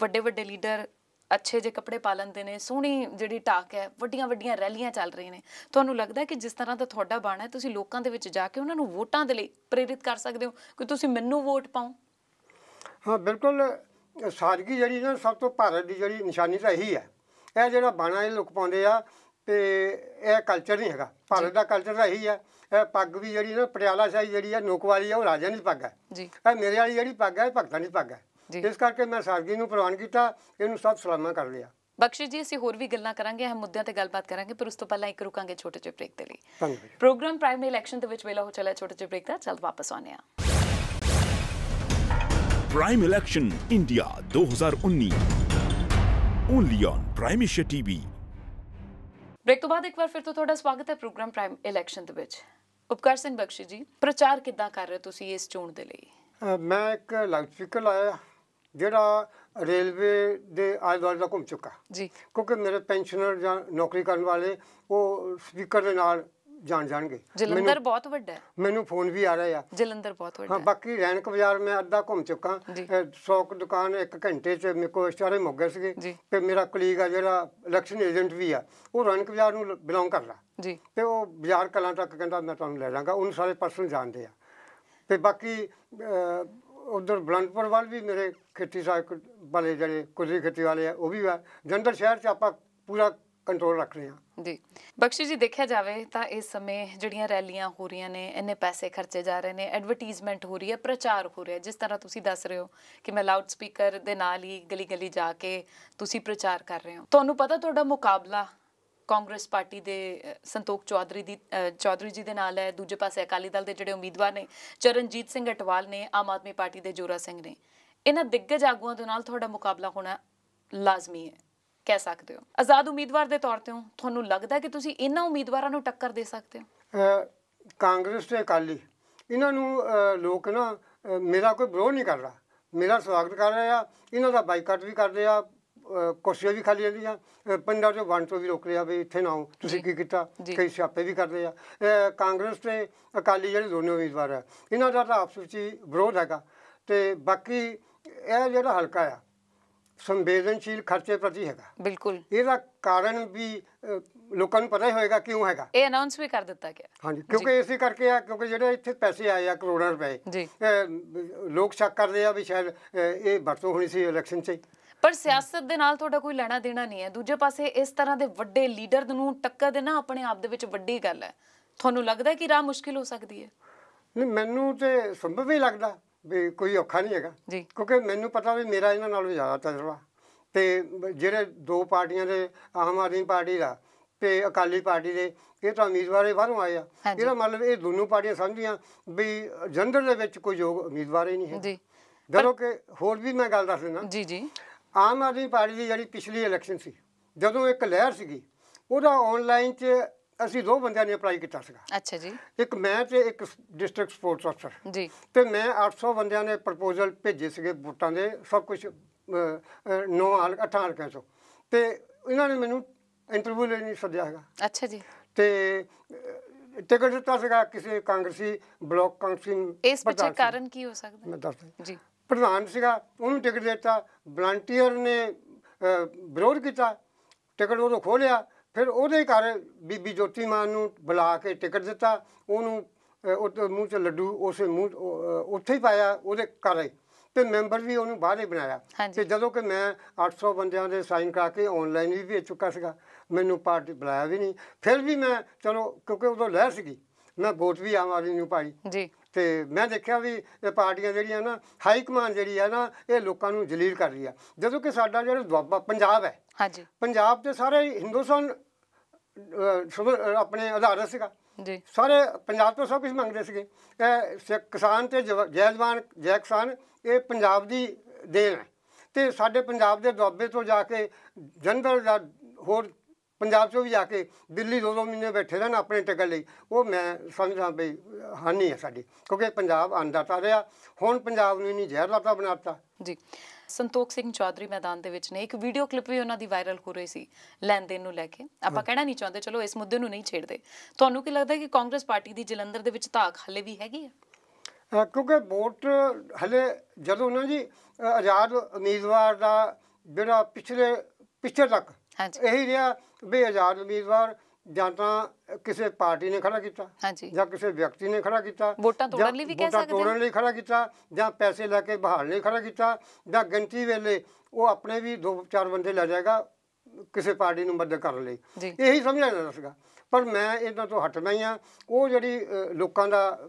ਵੱਡੇ ਵੱਡੇ ਲੀਡਰ ਅੱਛੇ ਜਿਹੇ ਕੱਪੜੇ ਪਾ ਲੈਂਦੇ ਨੇ ਸੋਹਣੀ ਜਿਹੜੀ ਟਾਕ ਹੈ ਵੱਡੀਆਂ ਵੱਡੀਆਂ ਰੈਲੀਆਂ ਚੱਲ ਰਹੀਆਂ ਨੇ। ਤੁਹਾਨੂੰ ਲੱਗਦਾ ਕਿ ਜਿਸ ਤਰ੍ਹਾਂ ਦਾ ਤੁਹਾਡਾ ਬਾਣਾ ਹੈ ਤੁਸੀਂ ਲੋਕਾਂ ਦੇ ਵਿੱਚ ਜਾ ਕੇ ਉਹਨਾਂ ਨੂੰ ਵੋਟਾਂ ਦੇ ਲਈ ਪ੍ਰੇਰਿਤ ਕਰ ਸਕਦੇ ਹੋ ਕਿ ਤੁਸੀਂ ਮੈਨੂੰ ਵੋਟ ਪਾਓ? ਹਾਂ ਬਿਲਕੁਲ ਸਾਦਗੀ ਜਿਹੜੀ ਨਾ ਸਭ ਤੋਂ ਭਾਰਤ ਦੀ ਜਿਹੜੀ ਨਿਸ਼ਾਨੀ ਤਾਂ ਇਹੀ ਹੈ। ਇਹ ਜਿਹੜਾ ਬਾਣਾ ਇਹ ਲੋਕ ਪਾਉਂਦੇ ਆ ਤੇ ਇਹ ਕਲਚਰ ਨਹੀਂ ਹੈਗਾ। ਭਾਰਤ ਦਾ ਕਲਚਰ ਤਾਂ ਇਹੀ ਹੈ ਇਹ ਪੱਗ ਵੀ ਜਿਹੜੀ ਨਾ ਪਟਿਆਲਾ ਸ਼ਾਹੀ ਜਿਹੜੀ ਹੈ ਨੋਕ ਵਾਲੀ ਹੈ ਉਹ ਰਾਜਿਆਂ ਦੀ ਪੱਗ ਹੈ ਜੀ। ਇਹ ਮੇਰੇ ਵਾਲੀ ਜਿਹੜੀ ਪੱਗ ਹੈ ਇਹ ਭਗਤਾਂ ਦੀ ਪੱਗ ਹੈ ਇਸ ਕਰਕੇ ਮੈਂ ਸਾਦਗੀ ਨੂੰ ਪ੍ਰਵਾਨ ਕੀਤਾ ਇਹਨੂੰ ਸਭ ਸਲਾਮਾ ਕਰ ਲਿਆ। ਬਖਸ਼ੀ ਜੀ ਅਸੀਂ ਹੋਰ ਵੀ ਗੱਲਾਂ ਕਰਾਂਗੇ ਇਹ ਮੁੱਦਿਆਂ ਤੇ ਗੱਲਬਾਤ ਕਰਾਂਗੇ ਪਰ ਉਸ ਤੋਂ ਪਹਿਲਾਂ ਇੱਕ ਰੁਕਾਂਗੇ ਛੋਟੇ ਜਿਹੇ ਬ੍ਰੇਕ ਦੇ ਲਈ। ਪ੍ਰੋਗਰਾਮ ਪ੍ਰਾਈਮਰੀ ਇਲੈਕਸ਼ਨ ਦੇ ਵਿੱਚ ਵੇਲਾ ਹੋ ਚੱਲਿਆ ਛੋਟੇ ਜਿਹੇ ਬ੍ਰੇਕ ਦਾ ਜਲਦ ਵਾਪਸ ਆਉਣੇ ਆ Prime Election India 2019 only on Prime Asia TV break ਤੋਂ ਬਾਅਦ ਇੱਕ ਵਾਰ ਫਿਰ ਤੋਂ ਤੁਹਾਡਾ ਸਵਾਗਤ ਹੈ ਪ੍ਰੋਗਰਾਮ ਪ੍ਰਾਈਮ ਇਲੈਕਸ਼ਨ ਦੇ ਵਿੱਚ। ਉਪਕਾਰ ਸਿੰਘ ਬਖਸ਼ੀ ਜੀ ਪ੍ਰਚਾਰ ਕਿੱਦਾਂ ਕਰ ਰਹੇ ਤੁਸੀਂ ਇਸ ਚੋਣ ਦੇ ਲਈ? ਮੈਂ ਇੱਕ ਸਪੀਕਰ ਲਾਇਆ ਜਿਹੜਾ ਰੇਲਵੇ ਦੇ ਆਲੇ ਦੁਆਲੇ ਦਾ ਘੁੰਮ ਚੁੱਕਾ। ਜੀ। ਕਿਉਂਕਿ ਮੇਰੇ ਪੈਨਸ਼ਨਰ ਜਾਂ ਨੌਕਰੀ ਕਰਨ ਵਾਲੇ ਉਹ ਸਪੀਕਰ ਦੇ ਨਾਲ ਜਾਣ ਜਾਣਗੇ। ਜਲੰਧਰ ਬਹੁਤ ਵੱਡਾ ਹੈ। ਮੈਨੂੰ ਫੋਨ ਵੀ ਆ ਰਹੇ ਆ। ਜਲੰਧਰ ਬਹੁਤ ਵੱਡਾ ਹਾਂ ਬਾਕੀ ਰੈਣਕ ਬਾਜ਼ਾਰ ਮੈਂ ਅੱਧਾ ਘੁੰਮ ਚੁੱਕਾ। ਜੀ। 100 ਕੁ ਦੁਕਾਨ ਇੱਕ ਘੰਟੇ ਚ ਮੇਰੇ ਕੋਲ ਮੁੱਕ ਗਏ ਸੀਗੇ। ਤੇ ਮੇਰਾ ਕਲੀਗ ਆ ਜਿਹੜਾ ਇਲੈਕਸ਼ਨ ਏਜੰਟ ਵੀ ਆ ਉਹ ਰੈਣਕ ਬਾਜ਼ਾਰ ਨੂੰ ਬਿਲੋਂਗ ਕਰਦਾ। ਜੀ। ਤੇ ਉਹ ਬਾਜ਼ਾਰ ਕਲਾਂ ਤੱਕ ਕਹਿੰਦਾ ਮੈਂ ਤੁਹਾਨੂੰ ਲੈ ਜਾਵਾਂਗਾ ਉਹਨੂੰ ਸਾਰੇ ਪਰਸਨ ਜਾਣਦੇ ਆ। ਤੇ ਬਾਕੀ ਉਧਰ ਬਲੰਦਪੁਰ ਵੱਲ ਵੀ ਮੇਰੇ ਖੇਤੀ ਸਾਹਿਬ ਵਾਲੇ ਜਿਹੜੇ ਕੁਦਰੀ ਖੇਤੀ ਵਾਲੇ ਆ ਉਹ ਵੀ ਆ। ਜੰਦਰ ਸ਼ਹਿਰ 'ਚ ਆਪਾਂ ਪੂਰਾ ਕੰਟਰੋਲ ਰੱਖ ਰਹੇ ਆ ਜੀ। ਬਖਸ਼ੀ ਜੀ, ਦੇਖਿਆ ਜਾਵੇ ਤਾਂ ਇਸ ਸਮੇਂ ਜਿਹੜੀਆਂ ਰੈਲੀਆਂ ਹੋ ਰਹੀਆਂ ਨੇ, ਇੰਨੇ ਪੈਸੇ ਖਰਚੇ ਜਾ ਰਹੇ ਨੇ ਐਡਵਰਟਾਈਜ਼ਮੈਂਟ ਹੋ ਰਹੀ ਹੈ, ਪ੍ਰਚਾਰ ਹੋ ਰਿਹਾ ਜਿਸ ਤਰ੍ਹਾਂ ਤੁਸੀਂ ਦੱਸ ਰਹੇ ਹੋ ਕਿ ਮੈਂ ਲਾਊਡ ਸਪੀਕਰ ਦੇ ਨਾਲ ਹੀ ਗਲੀ ਗਲੀ ਜਾ ਕੇ ਤੁਸੀਂ ਪ੍ਰਚਾਰ ਕਰ ਰਹੇ ਹੋ। ਤੁਹਾਨੂੰ ਪਤਾ ਤੁਹਾਡਾ ਮੁਕਾਬਲਾ ਕਾਂਗਰਸ ਪਾਰਟੀ ਦੇ ਸੰਤੋਖ ਚੌਧਰੀ ਦੀ ਚੌਧਰੀ ਜੀ ਦੇ ਨਾਲ ਹੈ, ਦੂਜੇ ਪਾਸੇ ਅਕਾਲੀ ਦਲ ਦੇ ਜਿਹੜੇ ਉਮੀਦਵਾਰ ਨੇ, ਚਰਨਜੀਤ ਸਿੰਘ ਅਟਵਾਲ ਨੇ, ਆਮ ਆਦਮੀ ਪਾਰਟੀ ਦੇ ਜੋਰਾ ਸਿੰਘ ਨੇ। ਇਹਨਾਂ ਦਿੱਗਜ ਆਗੂਆਂ ਦੇ ਨਾਲ ਤੁਹਾਡਾ ਮੁਕਾਬਲਾ ਹੋਣਾ ਲਾਜ਼ਮੀ ਹੈ। ਕਹਿ ਸਕਦੇ ਹੋ? ਆਜ਼ਾਦ ਉਮੀਦਵਾਰ ਦੇ ਤੌਰ ਤੇ ਹੋ ਤੁਹਾਨੂੰ ਲੱਗਦਾ ਕਿ ਤੁਸੀਂ ਇਹਨਾਂ ਉਮੀਦਵਾਰਾਂ ਨੂੰ ਟੱਕਰ ਦੇ ਸਕਦੇ ਹੋ? ਕਾਂਗਰਸ ਤੇ ਅਕਾਲੀ। ਇਹਨਾਂ ਨੂੰ ਲੋਕ ਨਾ ਮੇਰਾ ਕੋਈ ਵਿਰੋਧ ਨਹੀਂ ਕਰ ਰਿਹਾ। ਮੇਰਾ ਸਵਾਗਤ ਕਰ ਰਹੇ ਆ। ਇਹਨਾਂ ਦਾ ਬਾਈਕਾਟ ਵੀ ਕਰਦੇ ਆ ਕੁਰਸੀਆਂ ਵੀ ਖਾਲੀ ਜਾਂਦੀਆਂ ਅਹ ਪਿੰਡਾਂ ਚੋਂ ਵੰਡ ਤੋਂ ਵੀ ਰੋਕ ਲਿਆ ਵੀ ਇੱਥੇ ਨਾ ਆਓ। ਤੁਸੀਂ ਕੀ ਕੀਤਾ। ਕਈ ਸਿਆਪੇ ਵੀ ਕਰਦੇ ਆ। ਕਾਂਗਰਸ ਤੇ ਅਕਾਲੀ ਜਿਹੜੇ ਦੋਨੋਂ ਉਮੀਦਵਾਰ ਆ। ਇਹਨਾਂ ਦਾ ਤਾਂ ਆਪਸ ਵਿੱਚ ਵਿਰੋਧ ਹੈਗਾ। ਤੇ ਬਾਕੀ ਇਹ ਜਿਹੜਾ ਹਲਕਾ ਆ ਸੰਵੇਦਨਸ਼ੀਲ ਖਰਚੇ ਪ੍ਰਤੀ ਹੈਗਾ। ਬਿਲਕੁਲ। ਇਹਦਾ ਕਾਰਨ ਵੀ ਲੋਕਾਂ ਨੂੰ ਪਤਾ ਹੀ ਹੋਏਗਾ ਕਿਉਂ ਹੈਗਾ। ਇਹ ਅਨਾਉਂਸ ਵੀ ਕਰ ਦਿੱਤਾ ਗਿਆ। ਹਾਂਜੀ ਕਿਉਂਕਿ ਇਸੇ ਕਰਕੇ ਆ ਕਿਉਂਕਿ ਜਿਹੜੇ ਇੱਥੇ ਪੈਸੇ ਆਏ ਆ ਕਰੋੜਾਂ ਰੁਪਏ ਲੋਕ ਸ਼ੱਕ ਕਰਦੇ ਆ ਵੀ ਸ਼ਾਇਦ ਇਹ ਵਰਤੋਂ ਹੋਣੀ ਸੀ ਇਲੈਕਸ਼ਨ 'ਚ। ਪਰ ਸਿਆਸਤ ਦੇ ਨਾਲ ਤੁਹਾਡਾ ਕੋਈ ਲੈਣਾ ਦੇਣਾ ਨਹੀਂ ਹੈ। ਦੂਜੇ ਪਾਸੇ ਇਸ ਤਰ੍ਹਾਂ ਦੇ ਵੱਡੇ ਲੀਡਰ ਨੂੰ ਟੱਕਰ ਦੇਣਾ ਆਪਣੇ ਆਪ ਦੇ ਵਿੱਚ ਵੱਡੀ ਗੱਲ ਹੈ। ਤੁਹਾਨੂੰ ਲੱਗਦਾ ਕਿ ਰਾਹ ਮੁਸ਼ਕਿਲ ਹੋ ਸਕਦੀ ਹੈ? ਨਹੀਂ ਮੈਨੂੰ ਤੇ ਸੰਭਵ ਹੀ ਲੱਗਦਾ। ਵੀ ਕੋਈ ਔਖਾ ਨਹੀਂ ਹੈਗਾ। ਕਿਉਂਕਿ ਮੈਨੂੰ ਪਤਾ ਵੀ ਮੇਰਾ ਇਹਨਾਂ ਨਾਲੋਂ ਜ਼ਿਆਦਾ ਤਜਰਬਾ। ਤੇ ਜਿਹੜੇ ਦੋ ਪਾਰਟੀਆਂ ਦੇ ਆਮ ਆਦਮੀ ਪਾਰਟੀ ਦਾ ਤੇ ਅਕਾਲੀ ਪਾਰਟੀ ਦੇ ਇਹ ਤਾਂ ਉਮੀਦਵਾਰ ਬਾਹਰੋਂ ਆਏ ਆ। ਇਹਦਾ ਮਤਲਬ ਇਹ ਦੋਨੋਂ ਪਾਰਟੀਆਂ ਸਮਝੀਆਂ ਵੀ ਜੰਦਰ ਦੇ ਵਿੱਚ ਕੋਈ ਯੋਗ ਉਮੀਦਵਾਰ ਹੀ ਨਹੀਂ ਹੈ। ਜੀ। ਜਦੋਂ ਕਿ ਹੋਰ ਵੀ ਮੈਂ ਗੱਲ ਦੱਸ ਦਿੰਦਾ। ਜੀ ਜੀ। ਆਮ ਆਦਮੀ ਪਾਰਟੀ ਦੀ ਜਿਹੜੀ ਪਿਛਲੀ ਇਲੈਕਸ਼ਨ ਸੀ ਜਦੋਂ ਇੱਕ ਲਹਿਰ ਸੀਗੀ ਉਹਦਾ ਆਨਲਾਈਨ 'ਚ ਅਸੀਂ ਦੋ ਬੰਦਿਆਂ ਨੇ ਅਪਲਾਈ ਕੀਤਾ ਸੀਗਾ। ਅੱਛਾ ਜੀ। ਇੱਕ ਮੈਂ ਤੇ ਇੱਕ ਡਿਸਟ੍ਰਿਕਟ ਸਪੋਰਟਸ ਅਫਸਰ ਜੀ। ਤੇ ਮੈਂ 800 ਬੰਦਿਆਂ ਨੇ ਪ੍ਰਪੋਜ਼ਲ ਭੇਜੇ ਸੀਗੇ ਵੋਟਾਂ ਦੇ ਸਭ ਕੁਝ 9 ਹਾਲ 8 ਹਲਕਿਆਂ ਚੋਂ। ਤੇ ਇਹਨਾਂ ਨੇ ਮੈਨੂੰ ਇੰਟਰਵਿਊ ਲਈ ਨਹੀਂ ਸੱਦਿਆ ਹੈਗਾ। ਅੱਛਾ ਜੀ। ਤੇ ਟਿਕਟ ਦਿੱਤਾ ਸੀਗਾ ਕਿਸੇ ਕਾਂਗਰਸੀ ਬਲਾਕ ਕਾਂਗਰਸੀ ਇਸ ਪਿੱਛੇ। ਕਾਰਨ ਕੀ ਹੋ ਸਕਦਾ? ਮੈਂ ਦੱਸਦਾ ਜੀ। ਪ੍ਰਧਾਨ ਸੀਗਾ ਉਹਨੂੰ ਟਿਕਟ ਦਿੱਤਾ। ਵਲੰਟੀਅਰ ਨੇ ਵਿਰੋਧ ਕੀਤਾ। ਟਿਕਟ ਉਹਨੂੰ ਖੋਲਿਆ ਫਿਰ ਉਹਦੇ ਘਰ ਬੀਬੀ ਜੋਤੀ ਮਾਨ ਨੂੰ ਬੁਲਾ ਕੇ ਟਿਕਟ ਦਿੱਤਾ ਉਹਨੂੰ ਉਹਦੇ ਮੂੰਹ 'ਚ ਲੱਡੂ ਉਸੇ ਮੂੰਹ ਉਹ, ਉੱਥੇ ਹੀ ਪਾਇਆ ਉਹਦੇ ਘਰ ਤੇ ਮੈਂਬਰ ਵੀ ਉਹਨੂੰ ਬਾਹਰ ਹੀ ਬਣਾਇਆ। ਤੇ ਜਦੋਂ ਕਿ ਮੈਂ 800 ਬੰਦਿਆਂ ਦੇ ਸਾਈਨ ਕਰਾ ਕੇ ਆਨਲਾਈਨ ਵੀ ਭੇਜ ਚੁੱਕਾ ਸੀਗਾ ਮੈਨੂੰ ਪਾਰਟੀ ਬੁਲਾਇਆ ਵੀ ਨਹੀਂ। ਫਿਰ ਵੀ ਮੈਂ ਚਲੋ ਕਿਉਂਕਿ ਉਦੋਂ ਲਹਿਰ ਸੀਗੀ ਮੈਂ ਵੋਟ ਵੀ ਆਮ ਆਦਮੀ ਨੂੰ ਪਾਈ। ਜੀ। ਤੇ ਮੈਂ ਦੇਖਿਆ ਵੀ ਇਹ ਪਾਰਟੀਆਂ ਜਿਹੜੀਆਂ ਨਾ ਹਾਈ ਕਮਾਂਡ ਜਿਹੜੀ ਹੈ ਨਾ ਇਹ ਲੋਕਾਂ ਨੂੰ ਜਲੀਲ ਕਰ ਰਹੀ ਆ। ਜਦੋਂ ਕਿ ਸਾਡਾ ਜਿਹੜਾ ਦੁਆਬਾ ਪੰਜਾਬ ਹੈ ਹਾਂਜੀ। ਪੰਜਾਬ ਤੇ ਸਾਰੇ ਹਿੰਦੁਸਤਾਨ ਆਪਣੇ ਆਧਾਰਿਤ ਸੀਗਾ। ਜੀ। ਸਾਰੇ ਪੰਜਾਬ ਤੋਂ ਸਭ ਕੁਝ ਮੰਗਦੇ ਸੀਗੇ। ਇਹ ਕਿਸਾਨ ਤੇ ਜੈ ਜਵਾਨ ਜੈ ਕਿਸਾਨ ਇਹ ਪੰਜਾਬ ਦੀ ਦੇਣ ਹੈ। ਤੇ ਸਾਡੇ ਪੰਜਾਬ ਦੇ ਦੁਆਬੇ ਤੋਂ ਜਾ ਕੇ ਜੰਦਰ ਜਾਂ ਹੋਰ ਪੰਜਾਬ ਚੋਂ ਵੀ ਜਾ ਕੇ ਦਿੱਲੀ ਦੋ ਦੋ ਮਹੀਨੇ ਬੈਠੇ ਰਹਿਣ ਆਪਣੇ ਟਿਕਟ ਲਈ ਉਹ ਮੈਂ ਸਮਝਦਾ ਵੀ ਹਾਨੀ ਹੈ ਸਾਡੀ। ਕਿਉਂਕਿ ਪੰਜਾਬ ਅੰਦਾਤਾ ਰਿਹਾ। ਹੁਣ ਪੰਜਾਬ ਨੂੰ ਨਹੀਂ ਜ਼ਹਿਰ ਲਾਤਾ ਬਣਾਤਾ ਜੀ। ਸੰਤੋਖ ਸਿੰਘ ਚੌਧਰੀ ਮੈਦਾਨ ਦੇ ਵਿੱਚ ਨੇ। ਇੱਕ ਵੀਡੀਓ ਕਲਿੱਪ ਵੀ ਉਹਨਾਂ ਦੀ ਵਾਇਰਲ ਹੋ ਰਹੀ ਸੀ ਲੈਣ ਦੇਣ ਨੂੰ ਲੈ ਕੇ। ਆਪਾਂ ਕਹਿਣਾ ਨਹੀਂ ਚਾਹੁੰਦੇ ਚਲੋ ਇਸ ਮੁੱਦੇ ਨੂੰ ਨਹੀਂ ਛੇੜਦੇ। ਤੁਹਾਨੂੰ ਕੀ ਲੱਗਦਾ ਕਿ ਕਾਂਗਰਸ ਪਾਰਟੀ ਦੀ ਜਲੰਧਰ ਦੇ ਵਿੱਚ ਧਾਕ ਹੱਲੇ ਵੀ ਹੈਗੀ ਹੈ ਕਿਉਂਕਿ ਵੋਟ ਹਲੇ ਜਦੋਂ ਨਾ ਜੀ ਆਜ਼ਾਦ ਉਮੀਦਵਾਰ ਦਾ ਜਿਹੜਾ ਪਿਛਲੇ ਪਿੱਛੇ ਤੱਕ ਹਾਂਜੀ। ਇਹੀ ਰਿਹਾ ਵੀ ਆਜ਼ਾਦ ਉਮੀਦਵਾਰ ਜਾਂ ਤਾਂ ਕਿਸੇ ਪਾਰਟੀ ਨੇ ਖੜਾ ਕੀਤਾ। ਜਾਂ ਕਿਸੇ ਵਿਅਕਤੀ ਨੇ ਖੜਾ ਕੀਤਾ ਵੋਟਾਂ ਤੋੜਨ ਲਈ ਵੀ ਕਹਿ ਵੋਟਾਂ ਸਕਦੇ ਹਾਂ। ਤੋੜਨ ਲਈ ਖੜਾ ਕੀਤਾ ਜਾਂ ਪੈਸੇ ਲੈ ਕੇ ਬਹਾਲ ਲਈ ਖੜਾ ਕੀਤਾ ਜਾਂ ਗਿਣਤੀ ਵੇਲੇ ਉਹ ਆਪਣੇ ਵੀ ਦੋ ਚਾਰ ਬੰਦੇ ਲੈ ਜਾਏਗਾ ਕਿਸੇ ਪਾਰਟੀ ਨੂੰ ਮਦਦ ਕਰਨ ਲਈ। ਇਹੀ ਸਮਝਿਆ ਜਾਂਦਾ ਸੀਗਾ ਪਰ ਮੈਂ ਇਹਨਾਂ ਤੋਂ ਹਟ ਮੈਂ ਆ ਉਹ ਜਿਹੜੀ ਲੋਕਾਂ ਦਾ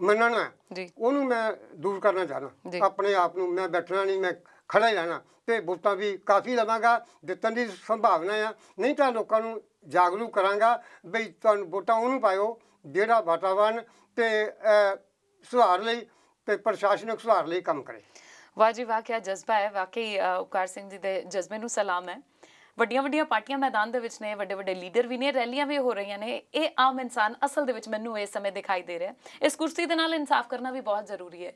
ਮੰਨਣਾ ਹੈ। ਉਹਨੂੰ ਮੈਂ ਦੂਰ ਕਰਨਾ ਜੀ। ਚਾਹਨਾ ਆਪਣੇ ਆਪ ਨੂੰ ਮੈਂ ਬੈਠਣਾ ਨਹੀਂ ਮੈਂ ਖੜਾ ਹੀ ਰਹਿਣਾ ਤੇ ਵੋਟਾਂ ਵੀ ਕਾਫੀ ਲਵਾਂਗਾ ਜਿੱਤਣ ਦੀ ਸੰਭਾਵਨਾ ਆ ਨਹੀਂ ਤਾਂ ਲੋਕਾਂ ਨੂੰ ਜਾਗਰੂਕ ਕਰਾਂਗਾ ਬਈ ਤੁਹਾਨੂੰ ਵੋਟਾਂ ਉਹਨੂੰ ਪਾਇਓ ਜਿਹੜਾ ਵਾਤਾਵਰਨ ਤੇ ਸੁਧਾਰ ਲਈ ਤੇ ਪ੍ਰਸ਼ਾਸਨਿਕ ਸੁਧਾਰ ਲਈ ਕੰਮ ਕਰੇ। ਵਾਹ ਜੀ ਵਾਹ ਕਿਆ ਜਜ਼ਬਾ ਹੈ। ਵਾਕਈ ਅ, ਸਿੰਘ ਜੀ ਦੇ ਜਜ਼ਬੇ ਨੂੰ ਸਲਾਮ ਹੈ। ਵੱਡੀਆਂ ਵੱਡੀਆਂ ਪਾਰਟੀਆਂ ਮੈਦਾਨ ਦੇ ਵਿੱਚ ਨੇ ਵੱਡੇ ਵੱਡੇ ਲੀਡਰ ਵੀ ਨੇ ਰੈਲੀਆਂ ਵੀ ਹੋ ਰਹੀਆਂ ਨੇ। ਇਹ ਆਮ ਇਨਸਾਨ ਅਸਲ ਦੇ ਵਿੱਚ ਮੈਨੂੰ ਇਸ ਸਮੇਂ ਦਿਖਾਈ ਦੇ ਰਿਹਾ ਇਸ ਕੁਰਸੀ ਦੇ ਨਾਲ ਇਨਸਾਫ ਕਰਨਾ ਵੀ ਬਹੁਤ ਜ਼ਰੂਰੀ ਹੈ।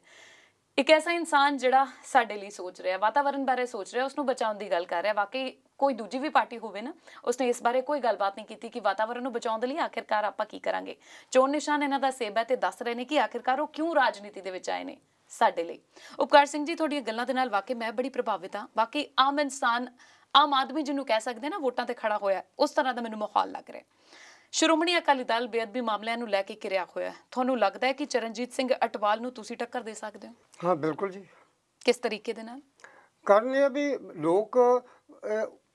ਇੱਕ ਐਸਾ ਇਨਸਾਨ ਜਿਹੜਾ ਸਾਡੇ ਲਈ ਸੋਚ ਰਿਹਾ ਵਾਤਾਵਰਣ ਬਾਰੇ ਸੋਚ ਰਿਹਾ ਉਸ ਨੂੰ ਬਚਾਉਣ ਦੀ ਗੱਲ ਕਰ ਰਿਹਾ ਵਾਕਈ ਕੋਈ ਦੂਜੀ ਵੀ ਪਾਰਟੀ ਹੋਵੇ ਨਾ ਉਸਨੇ ਇਸ ਬਾਰੇ ਕੋਈ ਗੱਲਬਾਤ ਨਹੀਂ ਕੀਤੀ ਕਿ ਵਾਤਾਵਰਣ ਨੂੰ ਬਚਾਉਣ ਦੇ ਲਈ ਆਖਿਰਕਾਰ ਆਪਾਂ ਕੀ ਕਰਾਂਗੇ। ਚੋਣ ਨਿਸ਼ਾਨ ਇਹਨਾਂ ਦਾ ਸੇਬ ਹੈ ਤੇ ਦੱਸ ਰਹੇ ਨੇ ਕਿ ਆਖਿਰਕਾਰ ਉਹ ਕਿਉਂ ਰਾਜਨੀਤੀ ਦੇ ਵਿੱਚ ਆਏ ਨੇ ਸਾਡੇ ਲਈ। ਉਪਕਾਰ ਸਿੰਘ ਜੀ ਤੁਹਾਡੀਆਂ ਗੱਲਾਂ ਦੇ ਨਾਲ ਵਾਕਈ ਮੈਂ ਬੜੀ ਪ੍ਰਭਾਵਿਤ ਹਾਂ। ਵਾਕਈ ਆਮ ਇਨਸਾਨ ਆਮ ਆਦਮੀ ਜਿਹਨੂੰ ਕਹਿ ਸਕਦੇ ਨਾ ਵੋਟਾਂ ਤੇ ਖੜਾ ਹੋਇਆ ਉਸ ਤਰ੍ਹਾਂ ਦਾ ਮੈਨੂੰ ਮਾਹੌਲ ਲੱਗ ਰਿਹਾ ਸ਼੍ਰੋਮਣੀ ਅਕਾਲੀ ਦਲ ਬੇਅਦਬੀ ਮਾਮਲਿਆਂ ਨੂੰ ਲੈ ਕੇ ਕਿਰਿਆ ਹੋਇਆ। ਤੁਹਾਨੂੰ ਲੱਗਦਾ ਹੈ ਕਿ ਚਰਨਜੀਤ ਸਿੰਘ ਅਟਵਾਲ ਨੂੰ ਤੁਸੀਂ ਟੱਕਰ ਦੇ ਸਕਦੇ ਹੋ? ਹਾਂ ਬਿਲਕੁਲ ਜੀ। ਕਿਸ ਤਰੀਕੇ ਦੇ ਨਾਲ? ਕਰਨ ਇਹ ਵੀ ਲੋਕ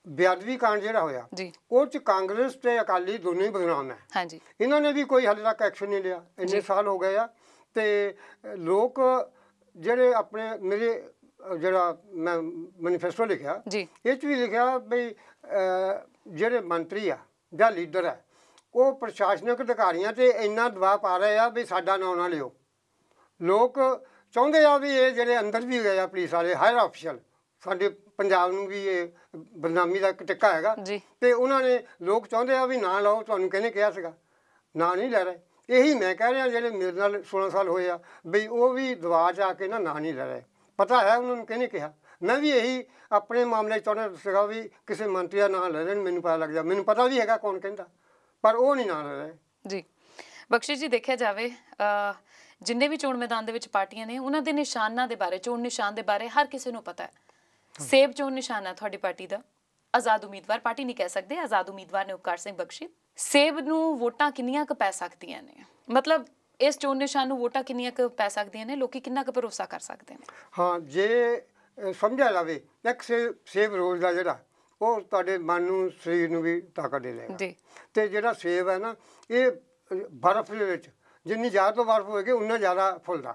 ਬੇਅਦਬੀ ਕਾਂਡ ਜਿਹੜਾ ਹੋਇਆ ਜੀ। ਉਹ ਚ ਕਾਂਗਰਸ ਤੇ ਅਕਾਲੀ ਦੋਨੋਂ ਹੀ ਬਦਨਾਮ ਹੈ। ਹਾਂਜੀ। ਇਹਨਾਂ ਨੇ ਵੀ ਕੋਈ ਹਾਲੇ ਤੱਕ ਐਕਸ਼ਨ ਨਹੀਂ ਲਿਆ। ਇੰਨੇ ਸਾਲ ਹੋ ਗਏ ਆ ਤੇ ਲੋਕ ਜਿਹੜੇ ਆਪਣੇ ਮੇਰੇ ਜਿਹੜਾ ਮੈਂ ਮੈਨੀਫੈਸਟੋ ਲਿਖਿਆ। ਇਹ ਚ ਵੀ ਲਿਖਿਆ ਵੀ ਜਿਹੜੇ ਮੰਤਰੀ ਆ ਜਾਂ ਲੀਡਰ ਆ ਉਹ ਪ੍ਰਸ਼ਾਸਨਿਕ ਅਧਿਕਾਰੀਆਂ ਤੇ ਇੰਨਾ ਦਬਾਅ ਪਾ ਰਹੇ ਆ ਵੀ ਸਾਡਾ ਨਾਂ ਨਾ ਲਿਓ। ਲੋਕ ਚਾਹੁੰਦੇ ਆ ਵੀ ਇਹ ਜਿਹੜੇ ਅੰਦਰ ਵੀ ਗਏ ਆ ਪੁਲਿਸ ਵਾਲੇ ਹਾਇਰ ਅਫੀਸ਼ਲ ਸਾਡੇ ਪੰਜਾਬ ਨੂੰ ਵੀ ਇਹ ਬਦਨਾਮੀ ਦਾ ਇੱਕ ਟਿੱਕਾ ਹੈਗਾ। ਜੀ। ਤੇ ਉਹਨਾਂ ਨੇ ਲੋਕ ਚਾਹੁੰਦੇ ਆ ਵੀ ਨਾਂ ਲਾਓ ਤੁਹਾਨੂੰ ਕਿਹਨੇ ਕਿਹਾ ਸੀਗਾ? ਨਾਂ ਨਹੀਂ ਲੈ ਰਹੇ। ਇਹੀ ਮੈਂ ਕਹਿ ਰਿਹਾ ਜਿਹੜੇ ਮੇਰੇ ਨਾਲ 16 ਸਾਲ ਹੋਏ ਆ ਵੀ ਉਹ ਵੀ ਦਵਾ ਚ ਆ ਕੇ ਨਾ ਨਾਂ ਨਹੀਂ ਲੈ ਰਹੇ। ਪਤਾ ਹੈ ਉਹਨਾਂ ਨੂੰ ਕਿਹਨੇ ਕਿਹਾ? ਮੈਂ ਵੀ ਇਹੀ ਆਪਣੇ ਮਾਮਲੇ 'ਚ ਚਾਹੁੰਦਾ ਸੀਗਾ ਵੀ ਕਿਸੇ ਮੰਤਰੀ ਦਾ ਨਾਂ ਲੈ ਲੈਣ ਮੈਨੂੰ ਪਤਾ ਲੱਗ ਜਾ। ਮੈਨੂੰ ਪਤਾ ਵੀ ਹੈਗਾ ਕੌਣ ਕਹਿੰਦਾ ਪਰ ਉਹ ਨਹੀਂ ਨਾਂ ਲੈ ਰਹੇ। ਜੀ। ਬਖਸ਼ੀ ਜੀ ਦੇਖਿਆ ਜਾਵੇ ਜਿੰਨੇ ਵੀ ਚੋਣ ਮੈਦਾਨ ਦੇ ਵਿੱਚ ਪਾਰਟੀਆਂ ਨੇ ਉਹਨਾਂ ਦੇ ਨਿਸ਼ਾਨਾਂ ਦੇ ਬਾਰੇ ਚੋਣ ਨਿਸ਼ਾਨ ਦੇ ਬਾਰੇ ਹਰ ਕਿਸੇ ਨੂੰ ਪਤਾ ਹੈ। ਸੇਬ ਚੋਣ ਨਿਸ਼ਾਨ ਤੁਹਾਡੀ ਪਾਰਟੀ ਦਾ। ਆਜ਼ਾਦ ਉਮੀਦਵਾਰ ਪਾਰਟੀ ਨਹੀਂ ਕਹਿ ਸਕਦੇ ਆਜ਼ਾਦ ਉਮੀਦਵਾਰ ਨੇ ਉਪਕਾਰ ਸਿੰਘ ਬਖਸ਼ੀ। ਸੇਬ ਨੂੰ ਵੋਟਾਂ ਕਿੰਨੀਆਂ ਕੁ ਪੈ ਸਕਦੀਆਂ ਨੇ? ਮਤਲਬ ਇਸ ਚੋਣ ਨਿਸ਼ਾਨ ਨੂੰ ਵੋਟਾਂ ਕਿੰਨੀਆਂ ਕੁ ਪੈ ਸਕਦੀਆਂ ਨੇ? ਲੋਕੀ ਕਿੰਨਾ ਕੁ ਭਰੋਸਾ ਕਰ ਸਕਦੇ ਨੇ? ਹਾਂ ਜੇ ਸਮਝਿਆ ਜਾਵੇ ਇੱਕ ਸੇਬ ਰੋਜ਼ ਦਾ ਜਿਹੜਾ ਉਹ ਤੁਹਾਡੇ ਮਨ ਨੂੰ ਸਰੀਰ ਨੂੰ ਵੀ ਤਾਕਤ ਦੇ ਲੇਗਾ ਜੀ। ਤੇ ਜਿਹੜਾ ਸੇਬ ਹੈ ਨਾ ਇਹ ਬਰਫ਼ ਦੇ ਵਿੱਚ ਜਿੰਨੀ ਜ਼ਿਆਦਾ ਤੋਂ ਬਰਫ਼ ਹੋਏਗੀ ਉਨਾ ਜ਼ਿਆਦਾ ਫੁੱਲਦਾ।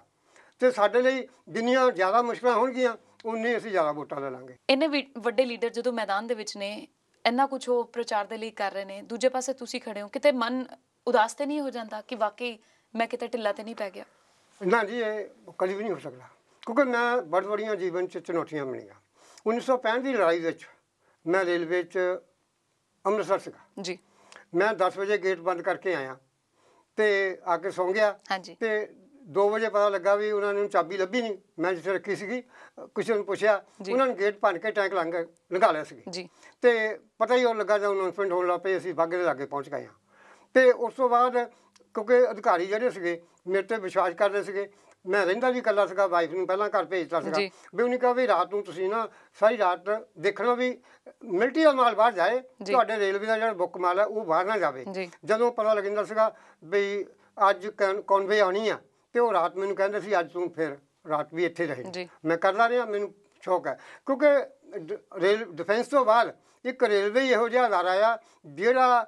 ਤੇ ਸਾਡੇ ਲਈ ਜਿੰਨੀਆਂ ਜ਼ਿਆਦਾ ਮੁਸ਼ਕਲਾਂ ਹੋਣਗੀਆਂ। ਉਨੀ ਅਸੀਂ ਜ਼ਿਆਦਾ ਵੋਟਾਂ ਲੈ ਲਾਂਗੇ। ਵੀ- ਵੱਡੇ ਲੀਡਰ ਜਦੋਂ ਮੈਦਾਨ ਦੇ ਵਿੱਚ ਨੇ ਇੰਨਾ ਕੁਝ ਉਹ ਪ੍ਰਚਾਰ ਦੇ ਲਈ ਕਰ ਰਹੇ ਨੇ ਦੂਜੇ ਪਾਸੇ ਤੁਸੀਂ ਖੜੇ ਹੋ ਕਿਤੇ ਮਨ ਉਦਾਸ ਤੇ ਨਹੀਂ ਹੋ ਜਾਂਦਾ ਕਿ ਵਾਕਈ ਮੈਂ ਕਿਤੇ ਢਿੱਲਾ ਤੇ ਨਹੀਂ ਪੈ ਗਿਆ? ਨਾ ਜੀ ਇਹ ਕਦੀ ਵੀ ਨਹੀਂ ਹੋ ਸਕਦਾ। ਕਿਉਂਕਿ ਮੈਂ ਬੜ ਬੜੀਆਂ ਜੀਵਨ 'ਚ ਚੁਣੌਤੀਆਂ ਮਿਲੀਆਂ 1965 ਦੀ ਲੜਾਈ ਵਿੱਚ ਮੈਂ ਰੇਲਵੇ 'ਚ ਅੰਮ੍ਰਿਤਸਰ ਸੀਗਾ। ਜੀ। ਮੈਂ 10 ਵਜੇ ਗੇਟ ਬੰਦ ਕਰਕੇ ਆਇਆ ਤੇ ਆ ਕੇ ਸੌਂ ਗਿਆ। ਤੇ 2 ਵਜੇ ਪਤਾ ਲੱਗਾ ਵੀ ਉਹਨਾਂ ਨੂੰ ਚਾਬੀ ਲੱਭੀ ਨਹੀਂ ਮੈਂ ਜਿੱਥੇ ਰੱਖੀ ਸੀਗੀ ਕਿਸੇ ਨੂੰ ਪੁੱਛਿਆ। ਉਹਨਾਂ ਨੇ ਗੇਟ ਭੰਨ ਕੇ ਟੈਂਕ ਲੰਘ ਲੰਘਾ ਲਿਆ ਸੀ ਜੀ ਤੇ ਪਤਾ ਹੀ ਉਹ ਲੱਗਾ ਜਦੋਂ ਅਨਾਉਂਸਮੈਂਟ ਹੋਣ ਲੱਗ ਪਈ ਅਸੀਂ ਬਾਗੇ ਦੇ ਲਾਗੇ ਪਹੁੰਚ ਗਏ ਹਾਂ ਤੇ ਉਸ ਤੋਂ ਬਾਅਦ ਕਿਉਂਕਿ ਅਧਿਕਾਰੀ ਜਿਹੜੇ ਸੀਗੇ ਮੇਰੇ ਤੇ ਵਿਸ਼ਵਾਸ ਕਰਦੇ ਸੀਗੇ ਮੈਂ ਰਹਿੰਦਾ ਵੀ ਇਕੱਲਾ ਸੀਗਾ ਵਾਈਫ ਨੂੰ ਪਹਿਲਾਂ ਘਰ ਭੇਜਤਾ ਸੀਗਾ। ਵੀ ਉਹਨੇ ਕਿਹਾ ਵੀ ਰਾਤ ਨੂੰ ਤੁਸੀਂ ਨਾ ਸਾਰੀ ਰਾਤ ਦੇਖਣਾ ਵੀ ਮਿਲਟਰੀ ਦਾ ਮਾਲ ਬਾਹਰ ਜਾਏ। ਤੁਹਾਡੇ ਰੇਲਵੇ ਦਾ ਜਿਹੜਾ ਬੁੱਕ ਮਾਲ ਹੈ ਉਹ ਬਾਹਰ ਨਾ ਜਾਵੇ। ਜਦੋਂ ਪਤਾ ਲੱਗਦਾ ਸੀਗਾ ਵੀ ਅੱਜ ਕਨਵੇ ਆਉਣੀ ਆ ਤੇ ਉਹ ਰਾਤ ਮੈਨੂੰ ਕਹਿੰਦੇ ਸੀ ਅੱਜ ਤੂੰ ਫਿਰ ਰਾਤ ਵੀ ਇੱਥੇ ਰਹੇ। ਮੈਂ ਕਰਦਾ ਰਿਹਾ ਮੈਨੂੰ ਸ਼ੌਕ ਹੈ ਕਿਉਂਕਿ ਰੇਲ ਡਿਫੈਂਸ ਤੋਂ ਬਾਅਦ ਇੱਕ ਰੇਲਵੇ ਇਹੋ ਜਿਹਾ ਅਦਾਰਾ ਆ ਜਿਹੜਾ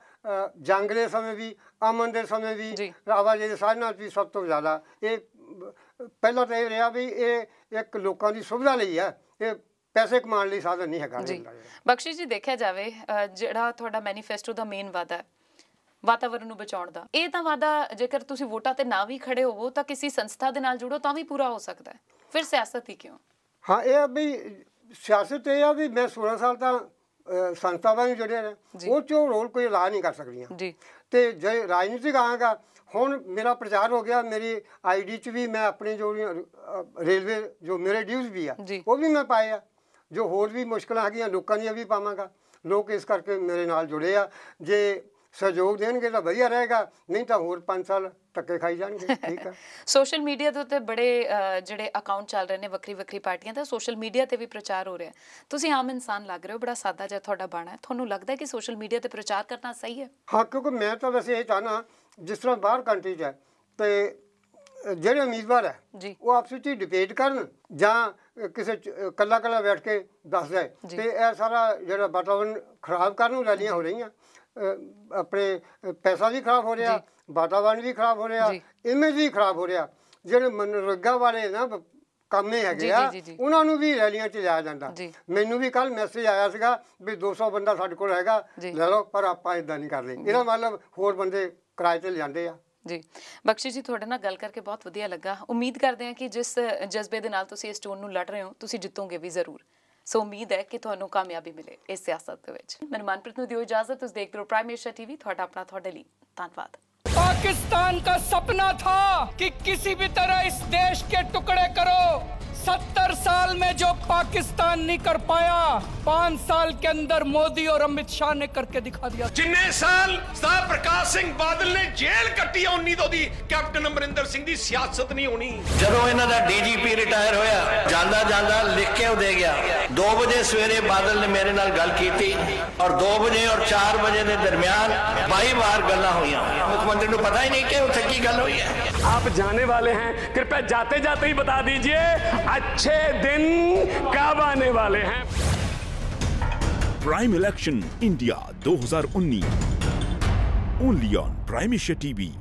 ਜੰਗ ਦੇ ਸਮੇਂ ਵੀ ਅਮਨ ਦੇ ਸਮੇਂ ਵੀ। ਆਵਾਜਾਈ ਦੇ ਸਾਧਨਾਂ ਵੀ ਸਭ ਤੋਂ ਜ਼ਿਆਦਾ ਇਹ ਪਹਿਲਾਂ ਤਾਂ ਇਹ ਰਿਹਾ ਵੀ ਇਹ ਇੱਕ ਲੋਕਾਂ ਦੀ ਸੁਵਿਧਾ ਲਈ ਹੈ ਇਹ ਪੈਸੇ ਕਮਾਉਣ ਲਈ ਸਾਧਨ ਨਹੀਂ ਹੈਗਾ ਜੀ। ਬਖਸ਼ੀ ਜੀ ਦੇਖਿਆ ਜਾਵੇ ਜਿਹੜਾ ਤੁਹਾਡਾ ਮੈਨੀਫੈਸਟੋ ਦਾ ਮੇਨ ਵਾਦਾ ਹੈ ਵਾਤਾਵਰਣ ਨੂੰ ਬਚਾਉਣ ਦਾ। ਇਹ ਤਾਂ ਵਾਦਾ ਜੇਕਰ ਤੁਸੀਂ ਵੋਟਾਂ ਤੇ ਨਾ ਵੀ ਖੜੇ ਹੋਵੋ ਤਾਂ ਕਿਸੇ ਸੰਸਥਾ ਦੇ ਨਾਲ ਜੁੜੋ ਤਾਂ ਵੀ ਪੂਰਾ ਹੋ ਸਕਦਾ ਹੈ। ਫਿਰ ਸਿਆਸਤ ਹੀ ਕਿਉਂ? ਹਾਂ ਇਹ ਆ ਵੀ ਸਿਆਸਤ ਇਹ ਆ ਵੀ ਮੈਂ 16 ਸਾਲ ਤਾਂ ਸੰਸਥਾਵਾਂ ਨੂੰ ਜੁੜਿਆ ਰਿਹਾ। ਜੀ। ਉਹ ਚੋਂ ਰੋਲ ਕੋਈ ਅਦਾ ਨਹੀਂ ਕਰ ਸਕਦੀਆਂ। ਜੀ। ਤੇ ਜੇ ਰਾਜਨੀਤਿਕ ਆਏਗਾ ਹੁਣ ਮੇਰਾ ਪ੍ਰਚਾਰ ਹੋ ਗਿਆ ਮੇਰੀ ਆਈਡੀ 'ਚ ਵੀ ਮੈਂ ਆਪਣੀ ਜੋ ਰੇਲਵੇ ਜੋ ਮੇਰੇ ਡਿਊਜ਼ ਵੀ ਆ। ਉਹ ਵੀ ਮੈਂ ਪਾਏ ਆ। ਜੋ ਹੋਰ ਵੀ ਮੁਸ਼ਕਲਾਂ ਹੈਗੀਆਂ ਲੋਕਾਂ ਦੀਆਂ ਵੀ ਪਾਵਾਂਗਾ। ਲੋਕ ਇਸ ਕਰਕੇ ਮੇਰੇ ਨਾਲ ਜੁੜੇ ਆ। ਜੇ ਸਹਿਯੋਗ ਦੇਣਗੇ ਤਾਂ ਵਧੀਆ ਰਹੇਗਾ ਨਹੀਂ ਤਾਂ ਹੋਰ 5 ਸਾਲ ਧੱਕੇ ਖਾਈ ਜਾਣਗੇ ਠੀਕ ਆ ਸੋਸ਼ਲ ਮੀਡੀਆ ਦੇ ਉੱਤੇ ਬੜੇ ਜਿਹੜੇ ਅਕਾਊਂਟ ਚੱਲ ਰਹੇ ਨੇ ਵੱਖਰੀ ਵੱਖਰੀ ਪਾਰਟੀਆਂ ਦਾ ਸੋਸ਼ਲ ਮੀਡੀਆ ਤੇ ਵੀ ਪ੍ਰਚਾਰ ਹੋ ਰਿਹਾ ਹੈ। ਤੁਸੀਂ ਆਮ ਇਨਸਾਨ ਲੱਗ ਰਹੇ ਹੋ ਬੜਾ ਸਾਦਾ ਜਿਹਾ ਤੁਹਾਡਾ ਬਾਣਾ ਹੈ ਤੁਹਾਨੂੰ ਲੱਗਦਾ ਹੈ ਕਿ ਸੋਸ਼ਲ ਮੀਡੀਆ ਤੇ ਪ੍ਰਚਾਰ ਕਰਨਾ ਸਹੀ ਹੈ ਹਾਂ ਕਿਉਂਕਿ ਮੈਂ ਤਾਂ ਵੈਸੇ ਇਹ ਚਾਹਨਾ ਜਿਸ ਤਰ੍ਹਾਂ ਬਾਹਰ ਕੰਟਰੀ 'ਚ ਹੈ ਤੇ ਜਿਹੜੇ ਉਮੀਦਵਾਰ ਹੈ ਜੀ। ਉਹ ਆਪਸ ਵਿੱਚ ਡਿਬੇਟ ਕਰਨ ਜਾਂ ਕਿਸੇ ਕੱਲਾ ਕੱਲਾ ਬੈਠ ਕੇ ਦੱਸ ਜਾਏ। ਤੇ ਇਹ ਸਾਰਾ ਜਿਹੜਾ ਵਾਤਾਵਰਨ ਖਰਾਬ ਕਰਨ ਨੂੰ ਰੈਲੀਆਂ ਹੋ ਰਹੀਆਂ ਆਪਣੇ ਪੈਸਾ ਵੀ ਖਰਾਬ ਹੋ ਰਿਹਾ ਵਾਤਾਵਰਨ ਵੀ ਖਰਾਬ ਹੋ ਰਿਹਾ। ਇਮੇਜ ਵੀ ਖਰਾਬ ਹੋ ਰਿਹਾ। ਜਿਹੜੇ ਮਨਰੇਗਾ ਵਾਲੇ ਨਾ ਕੰਮੇ ਹੈਗੇ ਆ। ਉਹਨਾਂ ਨੂੰ ਵੀ ਰੈਲੀਆਂ 'ਚ ਲਿਆ ਜਾਂਦਾ। ਮੈਨੂੰ ਵੀ ਕੱਲ ਮੈਸੇਜ ਆਇਆ ਸੀਗਾ ਵੀ 200 ਬੰਦਾ ਸਾਡੇ ਕੋਲ ਹੈਗਾ। ਲੈ ਲਓ ਪਰ ਆਪਾਂ ਇਦਾਂ ਨਹੀਂ ਕਰਦੇ। ਇਹਦਾ ਮਤਲਬ ਹੋਰ ਬੰਦੇ ਕਿਰਾਏ ਤੇ ਲਿਆਂਦੇ ਆ। ਜੀ। ਬਖਸ਼ੀ ਜੀ ਤੁਹਾਡੇ ਨਾਲ ਗੱਲ ਕਰਕੇ ਬਹੁਤ ਵਧੀਆ ਲੱਗਾ। ਉਮੀਦ ਕਰਦੇ ਹਾਂ ਕਿ ਜਿਸ ਜਜ਼ਬੇ ਦੇ ਨਾਲ ਤੁਸੀਂ ਇਸ ਚੋਣ ਨੂੰ ਲੜ ਰਹੇ ਹੋ ਤੁਸੀਂ ਜਿੱਤੋਗੇ ਵੀ ਜ਼ਰੂਰ। ਸੋ ਉਮੀਦ ਹੈ ਕਿ ਤੁਹਾਨੂੰ ਕਾਮਯਾਬੀ ਮਿਲੇ ਇਸ ਸਿਆਸਤ ਦੇ ਵਿੱਚ ਮੈਨੂੰ ਮਨਪ੍ਰੀਤ ਨੂੰ ਦਿਓ ਇਜਾਜ਼ਤ ਤੁਸੀਂ ਦੇਖਦੇ ਰਹੋ ਪ੍ਰਾਈਮ ਏਸ਼ੀਆ ਟੀਵੀ ਤੁਹਾਡਾ ਆਪਣਾ ਤੁਹਾਡੇ ਲਈ ਧੰਨਵਾਦ पाकिस्तान का सपना था कि किसी भी तरह इस देश के टुकड़े करो सत्तर साल में जो पाकिस्तान नहीं कर पाया पांच साल के अंदर मोदी और अमित शाह ने करके दिखा दिया ਜਿੰਨੇ ਸਾਲ ਸਰਦਾਰ ਪ੍ਰਕਾਸ਼ ਸਿੰਘ ਬਾਦਲ ਨੇ ਜੇਲ੍ਹ ਕੱਟੀ ਆ 19 ਤੋਂ ਦੀ ਕੈਪਟਨ ਅਮਰਿੰਦਰ ਸਿੰਘ ਦੀ ਸਿਆਸਤ ਨਹੀਂ ਹੋਣੀ ਜਦੋਂ ਇਹਨਾਂ ਦਾ ਡੀਜੀਪੀ ਰਿਟਾਇਰ ਹੋਇਆ ਜਾਂਦਾ ਜਾਂਦਾ ਲਿਖ ਕੇ ਉਹ ਦੇ ਗਿਆ 2 ਵਜੇ ਸਵੇਰੇ ਬਾਦਲ ਨੇ ਮੇਰੇ ਨਾਲ ਗੱਲ ਕੀਤੀ ਔਰ 2 ਵਜੇ ਔਰ 4 ਵਜੇ ਦੇ ਦਰਮਿਆਨ 22 ਵਾਰ ਗੱਲਾਂ ਹੋਈਆਂ ਮੁੱਖ ਮੰਤਰੀ ਨੂੰ ਪਤਾ ਹੀ ਨਹੀਂ ਕਿ ਉੱਥੇ ਕੀ ਗੱਲ ਹੋਈ ਹੈ आप जाने वाले हैं कृपया जाते जाते ही बता दीजिए अच्छे दिन कब आने वाले हैं? Prime Election India 2019 only on Prime Asia TV